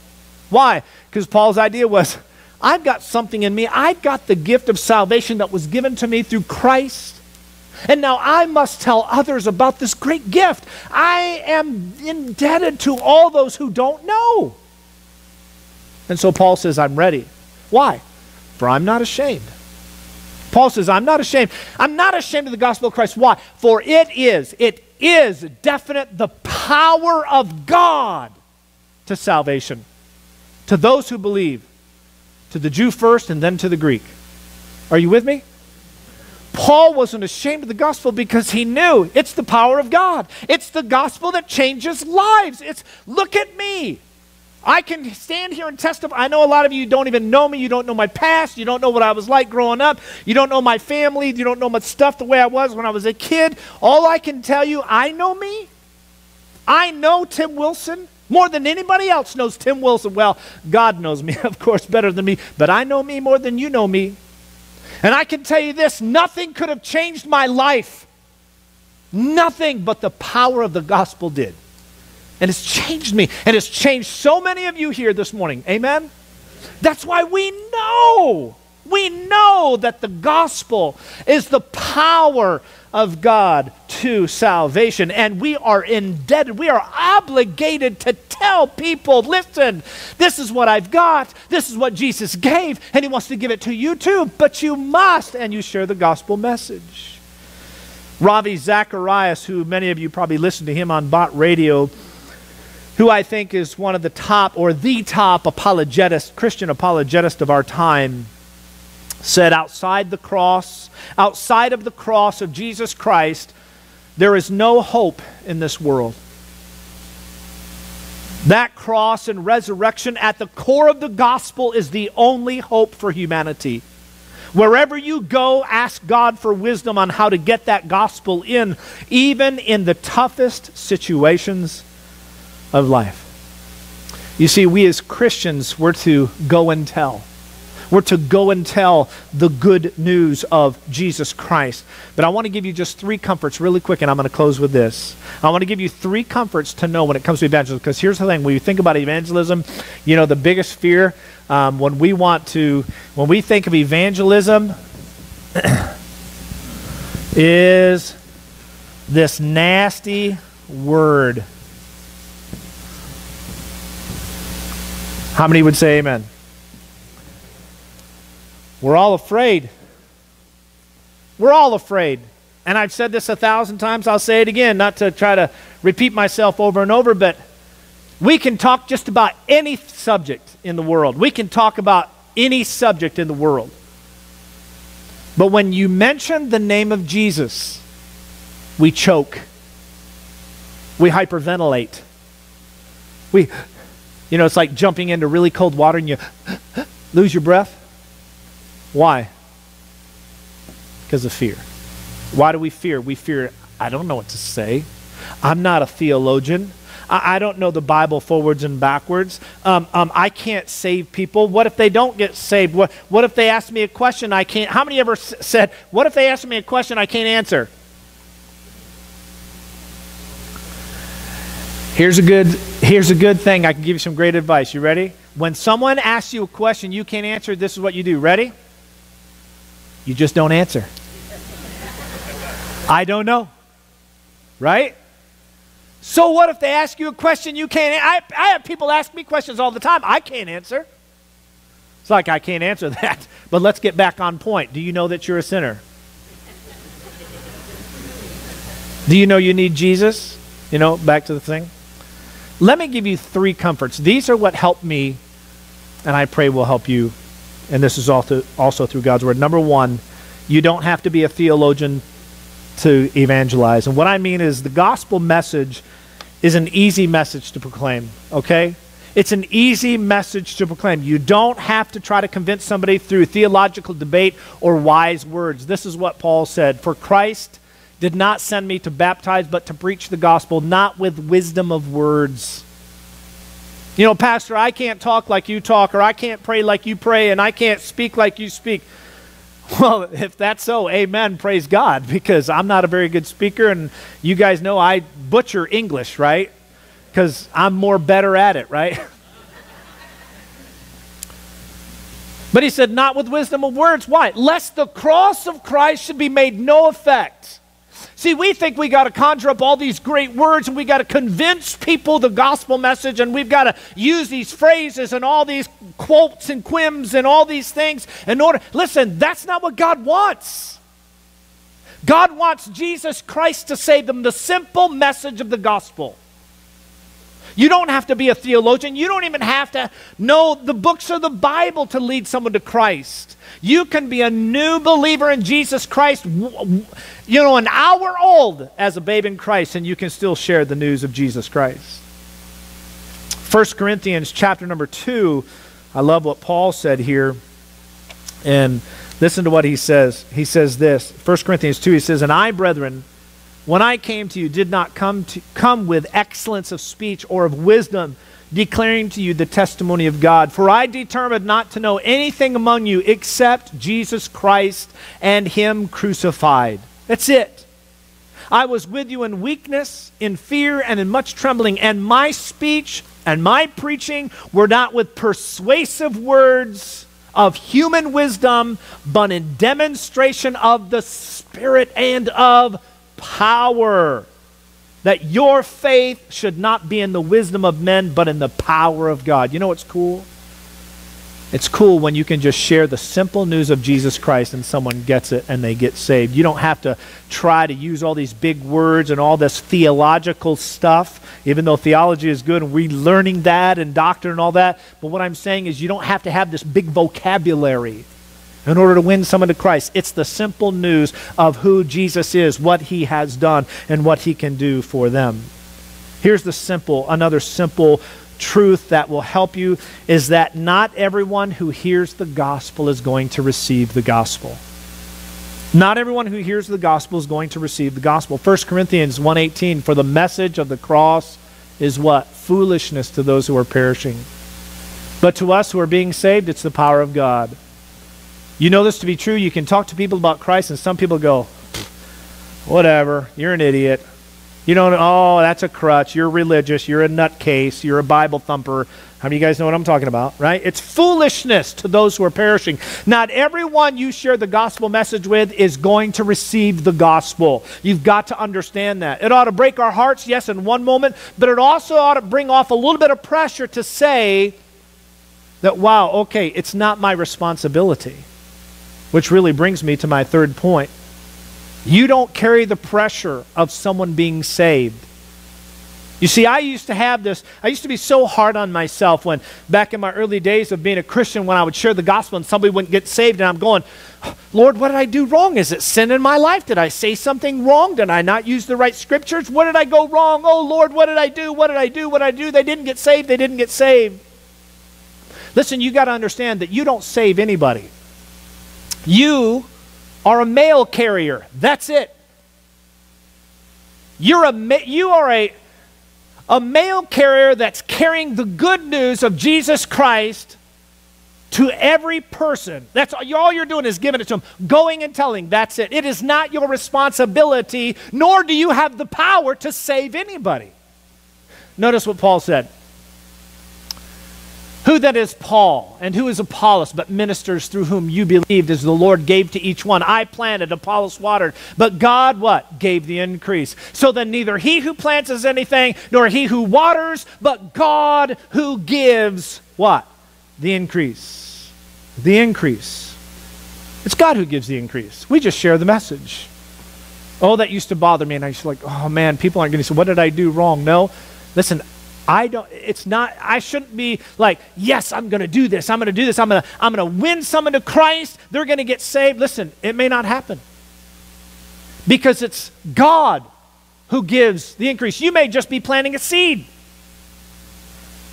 Speaker 2: Why? Because Paul's idea was I've got something in me. I've got the gift of salvation that was given to me through Christ. And now I must tell others about this great gift. I am indebted to all those who don't know. And so Paul says, I'm ready. Why? For I'm not ashamed. Paul says, I'm not ashamed. I'm not ashamed of the gospel of Christ. Why? For it is, it is definite the power of God to salvation to those who believe to the Jew first and then to the Greek. Are you with me? Paul wasn't ashamed of the gospel because he knew it's the power of God. It's the gospel that changes lives. It's look at me. I can stand here and testify. I know a lot of you don't even know me. You don't know my past. You don't know what I was like growing up. You don't know my family. You don't know my stuff the way I was when I was a kid. All I can tell you, I know me. I know Tim Wilson more than anybody else knows Tim Wilson. Well, God knows me, of course, better than me, but I know me more than you know me. And I can tell you this nothing could have changed my life. Nothing but the power of the gospel did. And it's changed me. And it's changed so many of you here this morning. Amen? That's why we know. We know that the gospel is the power of God to salvation. And we are indebted, we are obligated to tell people listen, this is what I've got, this is what Jesus gave, and He wants to give it to you too. But you must, and you share the gospel message. Ravi Zacharias, who many of you probably listen to him on bot Radio, who I think is one of the top or the top apologetists, Christian apologetists of our time, said outside the cross, outside of the cross of Jesus Christ, there is no hope in this world. That cross and resurrection at the core of the gospel is the only hope for humanity. Wherever you go, ask God for wisdom on how to get that gospel in, even in the toughest situations of life. You see, we as Christians, we're to go and tell. We're to go and tell the good news of Jesus Christ. But I want to give you just three comforts really quick, and I'm going to close with this. I want to give you three comforts to know when it comes to evangelism. Because here's the thing when you think about evangelism, you know, the biggest fear um, when we want to, when we think of evangelism, is this nasty word. How many would say amen? We're all afraid. We're all afraid. And I've said this a thousand times, I'll say it again, not to try to repeat myself over and over, but we can talk just about any subject in the world. We can talk about any subject in the world. But when you mention the name of Jesus, we choke. We hyperventilate. We, you know, it's like jumping into really cold water and you lose your breath. Why? Because of fear. Why do we fear? We fear, I don't know what to say. I'm not a theologian. I, I don't know the Bible forwards and backwards. Um, um, I can't save people. What if they don't get saved? What, what if they ask me a question I can't? How many ever s- said, What if they ask me a question I can't answer? Here's a good here's a good thing. I can give you some great advice. You ready? When someone asks you a question you can't answer, this is what you do. Ready? You just don't answer. I don't know. Right? So what if they ask you a question you can't I, I have people ask me questions all the time. I can't answer. It's like I can't answer that. But let's get back on point. Do you know that you're a sinner? Do you know you need Jesus? You know, back to the thing. Let me give you three comforts. These are what helped me, and I pray will help you and this is also, also through God's Word. Number one, you don't have to be a theologian to evangelize. And what I mean is the gospel message is an easy message to proclaim, okay? It's an easy message to proclaim. You don't have to try to convince somebody through theological debate or wise words. This is what Paul said For Christ did not send me to baptize, but to preach the gospel, not with wisdom of words you know, Pastor, I can't talk like you talk, or I can't pray like you pray, and I can't speak like you speak. Well, if that's so, amen, praise God, because I'm not a very good speaker, and you guys know I butcher English, right? Because I'm more better at it, right? but he said, not with wisdom of words. Why? Lest the cross of Christ should be made no effect See, we think we got to conjure up all these great words and we got to convince people the gospel message and we've got to use these phrases and all these quotes and quims and all these things in order. Listen, that's not what God wants. God wants Jesus Christ to say them the simple message of the gospel. You don't have to be a theologian. You don't even have to know the books of the Bible to lead someone to Christ. You can be a new believer in Jesus Christ, you know, an hour old as a babe in Christ, and you can still share the news of Jesus Christ. 1 Corinthians chapter number 2, I love what Paul said here. And listen to what he says. He says this 1 Corinthians 2, he says, And I, brethren, when I came to you, did not come, to, come with excellence of speech or of wisdom, declaring to you the testimony of God. For I determined not to know anything among you except Jesus Christ and Him crucified. That's it. I was with you in weakness, in fear, and in much trembling, and my speech and my preaching were not with persuasive words of human wisdom, but in demonstration of the Spirit and of power. That your faith should not be in the wisdom of men, but in the power of God. You know what's cool? It's cool when you can just share the simple news of Jesus Christ and someone gets it and they get saved. You don't have to try to use all these big words and all this theological stuff, even though theology is good and we're learning that and doctrine and all that. But what I'm saying is you don't have to have this big vocabulary in order to win someone to Christ. It's the simple news of who Jesus is, what he has done, and what he can do for them. Here's the simple, another simple truth that will help you is that not everyone who hears the gospel is going to receive the gospel. Not everyone who hears the gospel is going to receive the gospel. 1 Corinthians 1:18 for the message of the cross is what? Foolishness to those who are perishing. But to us who are being saved, it's the power of God. You know this to be true. You can talk to people about Christ, and some people go, whatever, you're an idiot. You don't, oh, that's a crutch. You're religious. You're a nutcase. You're a Bible thumper. How many of you guys know what I'm talking about, right? It's foolishness to those who are perishing. Not everyone you share the gospel message with is going to receive the gospel. You've got to understand that. It ought to break our hearts, yes, in one moment, but it also ought to bring off a little bit of pressure to say that, wow, okay, it's not my responsibility. Which really brings me to my third point. You don't carry the pressure of someone being saved. You see, I used to have this, I used to be so hard on myself when, back in my early days of being a Christian, when I would share the gospel and somebody wouldn't get saved, and I'm going, Lord, what did I do wrong? Is it sin in my life? Did I say something wrong? Did I not use the right scriptures? What did I go wrong? Oh, Lord, what did I do? What did I do? What did I do? They didn't get saved. They didn't get saved. Listen, you got to understand that you don't save anybody. You are a mail carrier. That's it. You're a, you are a, a mail carrier that's carrying the good news of Jesus Christ to every person. That's all, all you're doing is giving it to them, going and telling. That's it. It is not your responsibility, nor do you have the power to save anybody. Notice what Paul said. Who that is Paul and who is Apollos, but ministers through whom you believed as the Lord gave to each one? I planted, Apollos watered, but God what? Gave the increase. So then neither he who plants is anything, nor he who waters, but God who gives what? The increase. The increase. It's God who gives the increase. We just share the message. Oh, that used to bother me, and I was like, oh man, people aren't going to say, what did I do wrong? No. Listen, I don't it's not I shouldn't be like, yes, I'm going to do this. I'm going to do this. I'm going to I'm going to win someone to Christ. They're going to get saved. Listen, it may not happen. Because it's God who gives the increase. You may just be planting a seed.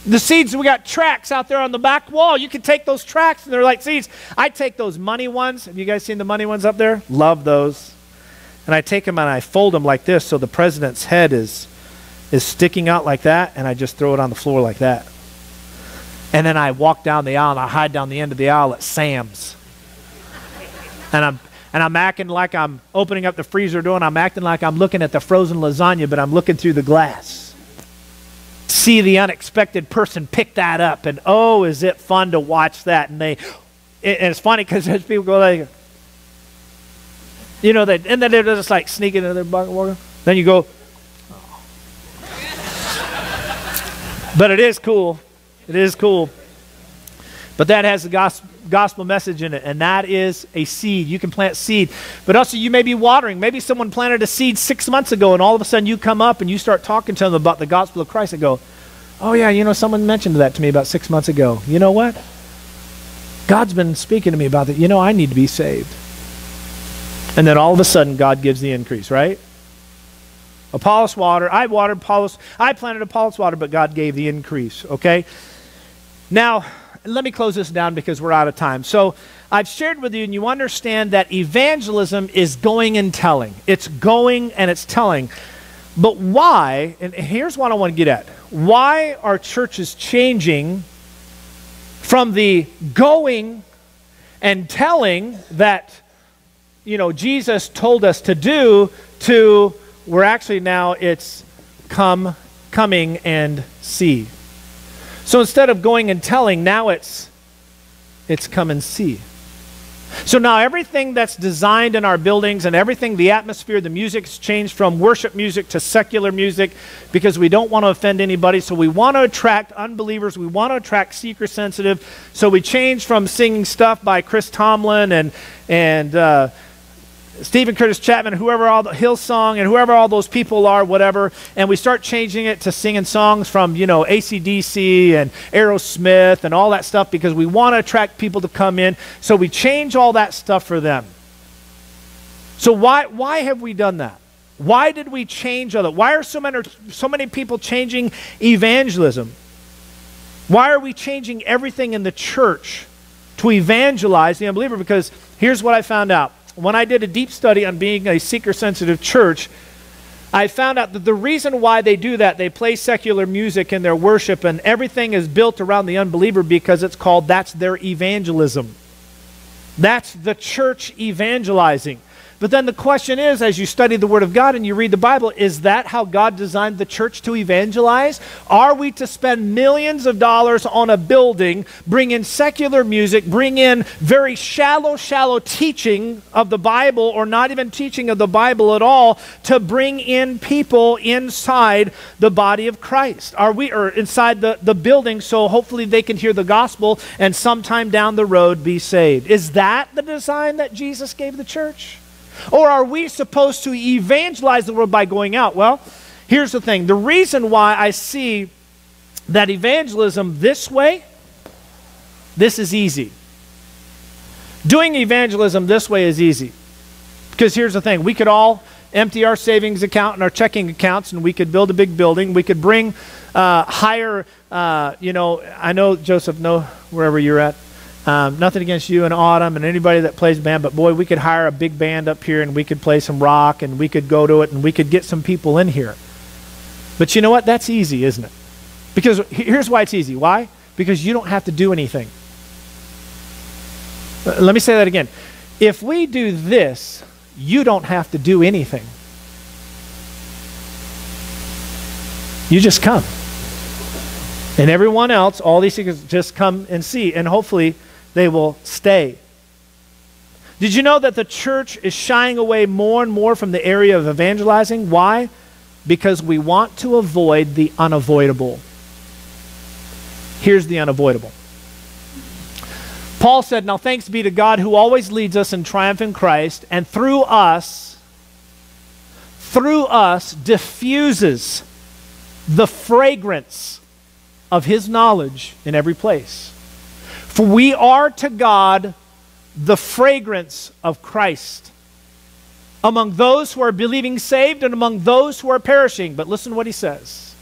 Speaker 2: The seeds, we got tracks out there on the back wall. You can take those tracks and they're like seeds. I take those money ones. Have you guys seen the money ones up there? Love those. And I take them and I fold them like this so the president's head is is sticking out like that, and I just throw it on the floor like that. And then I walk down the aisle and I hide down the end of the aisle at Sam's. And I'm and I'm acting like I'm opening up the freezer door and I'm acting like I'm looking at the frozen lasagna, but I'm looking through the glass. See the unexpected person pick that up, and oh, is it fun to watch that? And they, and it's funny because there's people go like, you know, they, and then they're just like sneaking in their bucket. Then you go, But it is cool. It is cool. But that has the gospel, gospel message in it, and that is a seed. You can plant seed. But also, you may be watering. Maybe someone planted a seed six months ago, and all of a sudden you come up and you start talking to them about the gospel of Christ and go, Oh, yeah, you know, someone mentioned that to me about six months ago. You know what? God's been speaking to me about that. You know, I need to be saved. And then all of a sudden, God gives the increase, right? Apollos water. I watered Apollos. I planted Apollos water, but God gave the increase. Okay. Now, let me close this down because we're out of time. So I've shared with you, and you understand that evangelism is going and telling. It's going and it's telling. But why, and here's what I want to get at why are churches changing from the going and telling that, you know, Jesus told us to do to where actually now it's come, coming and see. So instead of going and telling, now it's it's come and see. So now everything that's designed in our buildings and everything, the atmosphere, the music's changed from worship music to secular music because we don't want to offend anybody. So we want to attract unbelievers. We want to attract seeker sensitive. So we change from singing stuff by Chris Tomlin and and uh, Steven Curtis Chapman, whoever all the Hillsong and whoever all those people are, whatever, and we start changing it to singing songs from, you know, ACDC and Aerosmith and all that stuff because we want to attract people to come in. So we change all that stuff for them. So why why have we done that? Why did we change all that? Why are so many so many people changing evangelism? Why are we changing everything in the church to evangelize the unbeliever? Because here's what I found out when I did a deep study on being a seeker sensitive church, I found out that the reason why they do that, they play secular music in their worship and everything is built around the unbeliever because it's called that's their evangelism. That's the church evangelizing. But then the question is, as you study the Word of God and you read the Bible, is that how God designed the church to evangelize? Are we to spend millions of dollars on a building, bring in secular music, bring in very shallow, shallow teaching of the Bible, or not even teaching of the Bible at all, to bring in people inside the body of Christ? Are we, or inside the, the building so hopefully they can hear the gospel and sometime down the road be saved? Is that the design that Jesus gave the church? Or are we supposed to evangelize the world by going out? Well, here's the thing the reason why I see that evangelism this way, this is easy. Doing evangelism this way is easy. Because here's the thing we could all empty our savings account and our checking accounts and we could build a big building. We could bring uh, higher, uh, you know, I know, Joseph, know wherever you're at. Um, nothing against you and Autumn and anybody that plays band, but boy, we could hire a big band up here and we could play some rock and we could go to it and we could get some people in here. But you know what? That's easy, isn't it? Because here's why it's easy. Why? Because you don't have to do anything. Let me say that again. If we do this, you don't have to do anything. You just come. And everyone else, all these things, just come and see. And hopefully, they will stay. Did you know that the church is shying away more and more from the area of evangelizing? Why? Because we want to avoid the unavoidable. Here's the unavoidable. Paul said, Now thanks be to God who always leads us in triumph in Christ, and through us, through us, diffuses the fragrance of his knowledge in every place. For we are to God the fragrance of Christ among those who are believing saved and among those who are perishing. But listen to what he says.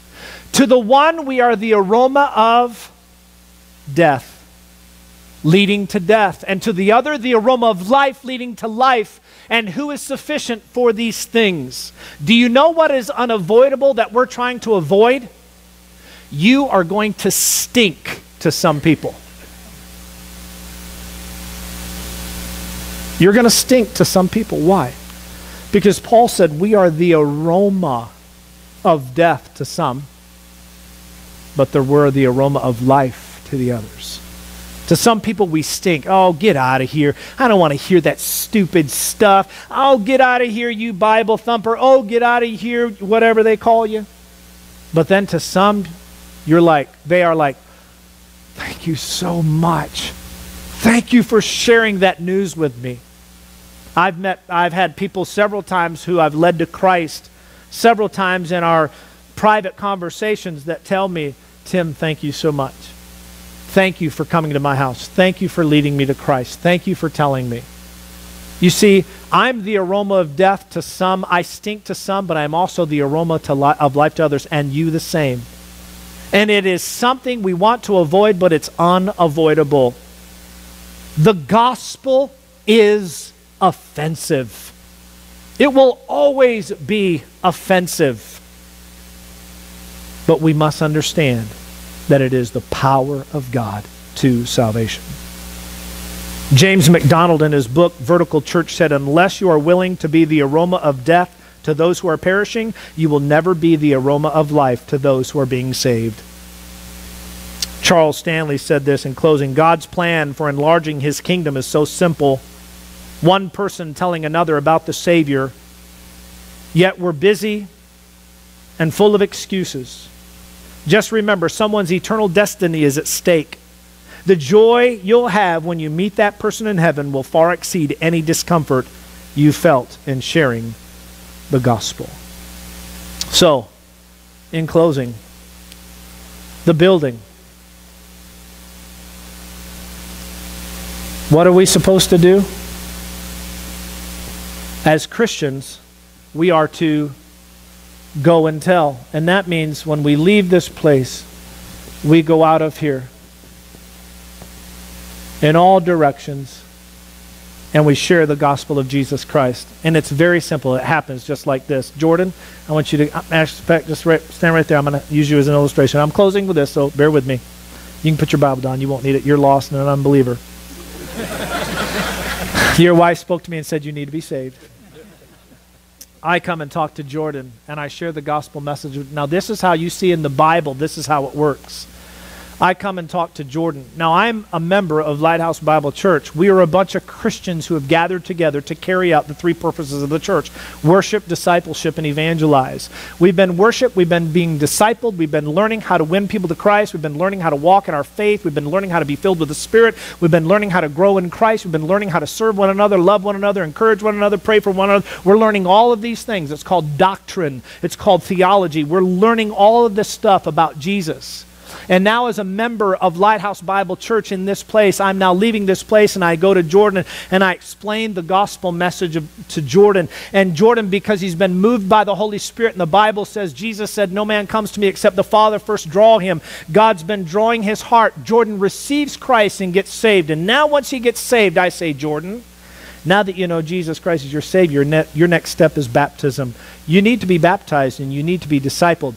Speaker 2: To the one we are the aroma of death, leading to death, and to the other the aroma of life, leading to life. And who is sufficient for these things? Do you know what is unavoidable that we're trying to avoid? You are going to stink to some people. You're going to stink to some people. Why? Because Paul said we are the aroma of death to some, but there were the aroma of life to the others. To some people, we stink. Oh, get out of here. I don't want to hear that stupid stuff. Oh, get out of here, you Bible thumper. Oh, get out of here, whatever they call you. But then to some, you're like, they are like, thank you so much. Thank you for sharing that news with me. I've met, I've had people several times who I've led to Christ several times in our private conversations that tell me, Tim, thank you so much. Thank you for coming to my house. Thank you for leading me to Christ. Thank you for telling me. You see, I'm the aroma of death to some, I stink to some, but I'm also the aroma li- of life to others, and you the same. And it is something we want to avoid, but it's unavoidable. The gospel is offensive. It will always be offensive. But we must understand that it is the power of God to salvation. James MacDonald, in his book Vertical Church, said, Unless you are willing to be the aroma of death to those who are perishing, you will never be the aroma of life to those who are being saved. Charles Stanley said this in closing God's plan for enlarging his kingdom is so simple. One person telling another about the Savior, yet we're busy and full of excuses. Just remember, someone's eternal destiny is at stake. The joy you'll have when you meet that person in heaven will far exceed any discomfort you felt in sharing the gospel. So, in closing, the building. What are we supposed to do? As Christians, we are to go and tell. And that means when we leave this place, we go out of here in all directions and we share the gospel of Jesus Christ. And it's very simple. It happens just like this. Jordan, I want you to uh, expect, just right, stand right there. I'm going to use you as an illustration. I'm closing with this, so bear with me. You can put your Bible down. You won't need it. You're lost and an unbeliever. Your wife spoke to me and said you need to be saved. I come and talk to Jordan and I share the gospel message. Now, this is how you see in the Bible, this is how it works. I come and talk to Jordan. Now, I'm a member of Lighthouse Bible Church. We are a bunch of Christians who have gathered together to carry out the three purposes of the church worship, discipleship, and evangelize. We've been worship, we've been being discipled, we've been learning how to win people to Christ, we've been learning how to walk in our faith, we've been learning how to be filled with the Spirit, we've been learning how to grow in Christ, we've been learning how to serve one another, love one another, encourage one another, pray for one another. We're learning all of these things. It's called doctrine, it's called theology. We're learning all of this stuff about Jesus. And now, as a member of Lighthouse Bible Church in this place, I'm now leaving this place and I go to Jordan and I explain the gospel message of, to Jordan. And Jordan, because he's been moved by the Holy Spirit, and the Bible says, Jesus said, No man comes to me except the Father first draw him. God's been drawing his heart. Jordan receives Christ and gets saved. And now, once he gets saved, I say, Jordan, now that you know Jesus Christ is your Savior, your next step is baptism. You need to be baptized and you need to be discipled.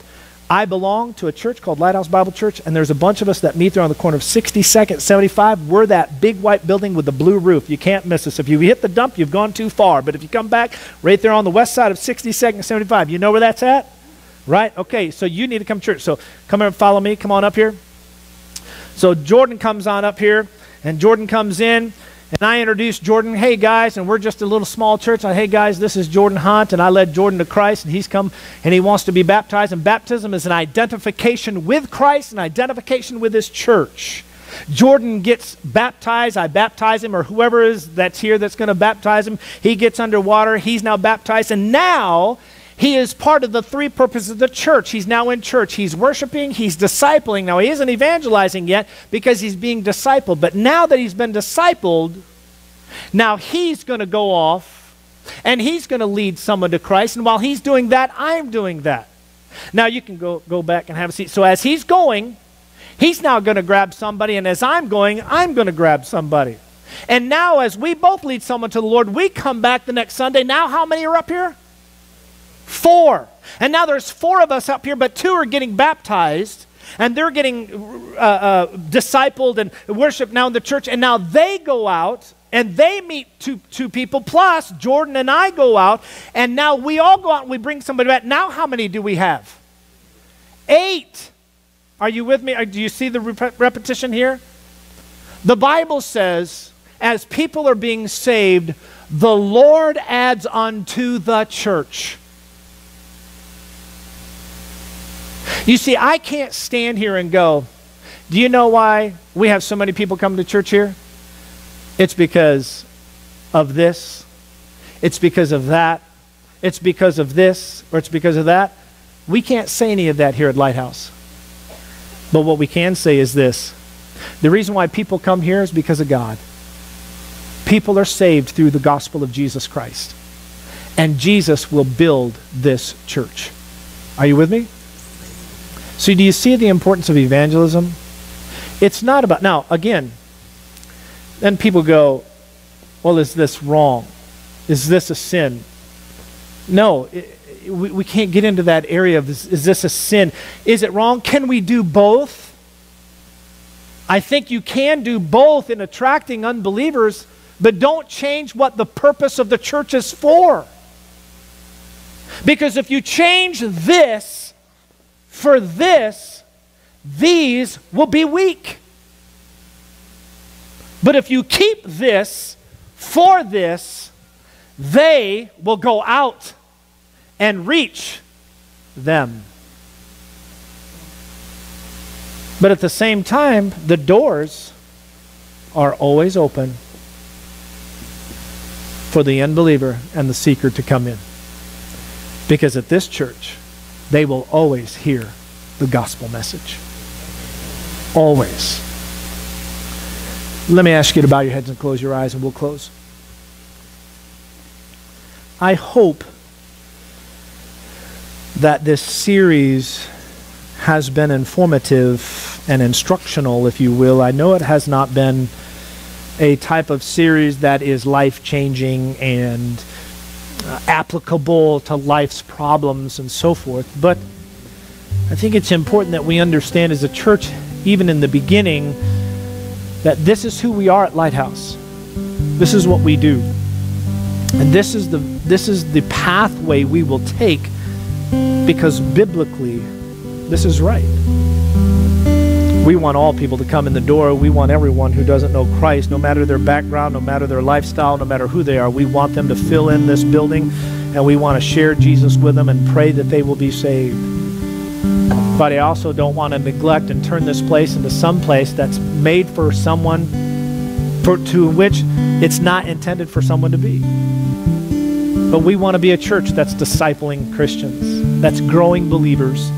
Speaker 2: I belong to a church called Lighthouse Bible Church, and there's a bunch of us that meet there on the corner of 62nd, 75. We're that big white building with the blue roof. You can't miss us. If you hit the dump, you've gone too far. But if you come back right there on the west side of 62nd, 75, you know where that's at? Right? Okay, so you need to come to church. So come here and follow me. Come on up here. So Jordan comes on up here, and Jordan comes in, and I introduced Jordan, hey guys, and we're just a little small church. I, hey guys, this is Jordan Hunt, and I led Jordan to Christ, and he's come and he wants to be baptized. And baptism is an identification with Christ, an identification with his church. Jordan gets baptized. I baptize him, or whoever is that's here that's going to baptize him. He gets underwater. He's now baptized, and now he is part of the three purposes of the church. He's now in church. He's worshiping, he's discipling. Now, he isn't evangelizing yet because he's being discipled. But now that he's been discipled, now he's going to go off and he's going to lead someone to Christ. And while he's doing that, I'm doing that. Now, you can go, go back and have a seat. So, as he's going, he's now going to grab somebody. And as I'm going, I'm going to grab somebody. And now, as we both lead someone to the Lord, we come back the next Sunday. Now, how many are up here? Four. And now there's four of us up here, but two are getting baptized and they're getting uh, uh, discipled and worshiped now in the church. And now they go out and they meet two, two people, plus Jordan and I go out. And now we all go out and we bring somebody back. Now, how many do we have? Eight. Are you with me? Do you see the rep- repetition here? The Bible says, as people are being saved, the Lord adds unto the church. You see, I can't stand here and go, do you know why we have so many people come to church here? It's because of this. It's because of that. It's because of this, or it's because of that. We can't say any of that here at Lighthouse. But what we can say is this the reason why people come here is because of God. People are saved through the gospel of Jesus Christ. And Jesus will build this church. Are you with me? So, do you see the importance of evangelism? It's not about, now, again, then people go, well, is this wrong? Is this a sin? No, it, we, we can't get into that area of is, is this a sin? Is it wrong? Can we do both? I think you can do both in attracting unbelievers, but don't change what the purpose of the church is for. Because if you change this for this, these will be weak. But if you keep this for this, they will go out and reach them. But at the same time, the doors are always open for the unbeliever and the seeker to come in. Because at this church, they will always hear the gospel message. Always. Let me ask you to bow your heads and close your eyes, and we'll close. I hope that this series has been informative and instructional, if you will. I know it has not been a type of series that is life changing and uh, applicable to life's problems and so forth, but I think it's important that we understand as a church, even in the beginning, that this is who we are at Lighthouse. This is what we do. And this is the this is the pathway we will take because biblically, this is right. We want all people to come in the door. We want everyone who doesn't know Christ, no matter their background, no matter their lifestyle, no matter who they are, we want them to fill in this building and we want to share Jesus with them and pray that they will be saved. But I also don't want to neglect and turn this place into some place that's made for someone for, to which it's not intended for someone to be. But we want to be a church that's discipling Christians, that's growing believers,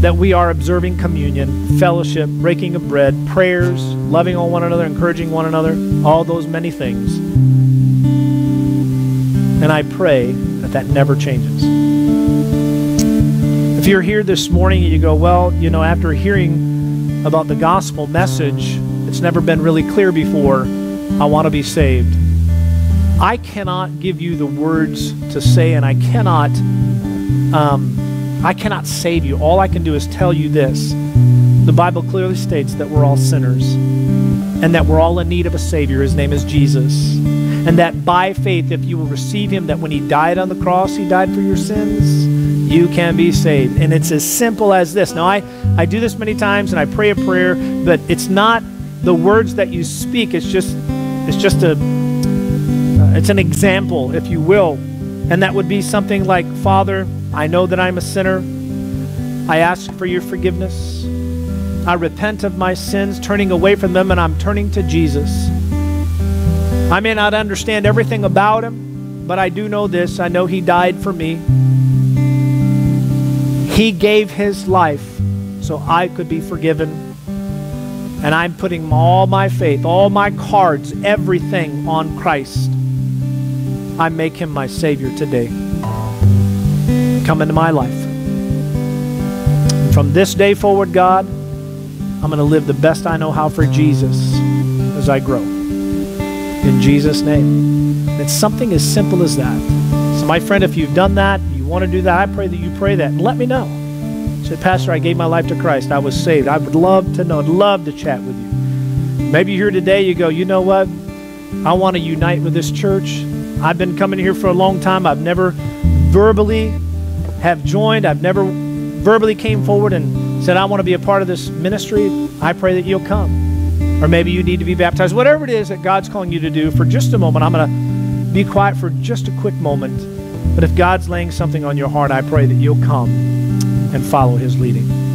Speaker 2: that we are observing communion, fellowship, breaking of bread, prayers, loving on one another, encouraging one another, all those many things. And I pray that that never changes. If you're here this morning and you go, well, you know, after hearing about the gospel message, it's never been really clear before, I want to be saved. I cannot give you the words to say, and I cannot, um, I cannot save you. All I can do is tell you this: the Bible clearly states that we're all sinners, and that we're all in need of a Savior. His name is Jesus, and that by faith, if you will receive Him, that when He died on the cross, He died for your sins. You can be saved, and it's as simple as this. Now, I I do this many times, and I pray a prayer, but it's not the words that you speak. It's just it's just a uh, it's an example, if you will. And that would be something like Father, I know that I'm a sinner. I ask for your forgiveness. I repent of my sins, turning away from them, and I'm turning to Jesus. I may not understand everything about him, but I do know this. I know he died for me. He gave his life so I could be forgiven. And I'm putting all my faith, all my cards, everything on Christ. I make him my Savior today. Come into my life. From this day forward, God, I'm going to live the best I know how for Jesus as I grow. In Jesus' name. It's something as simple as that. So, my friend, if you've done that, you want to do that, I pray that you pray that. Let me know. Say, Pastor, I gave my life to Christ. I was saved. I would love to know, I'd love to chat with you. Maybe you're here today, you go, you know what? I want to unite with this church. I've been coming here for a long time. I've never verbally have joined. I've never verbally came forward and said, I want to be a part of this ministry. I pray that you'll come. Or maybe you need to be baptized. Whatever it is that God's calling you to do, for just a moment, I'm going to be quiet for just a quick moment. But if God's laying something on your heart, I pray that you'll come and follow his leading.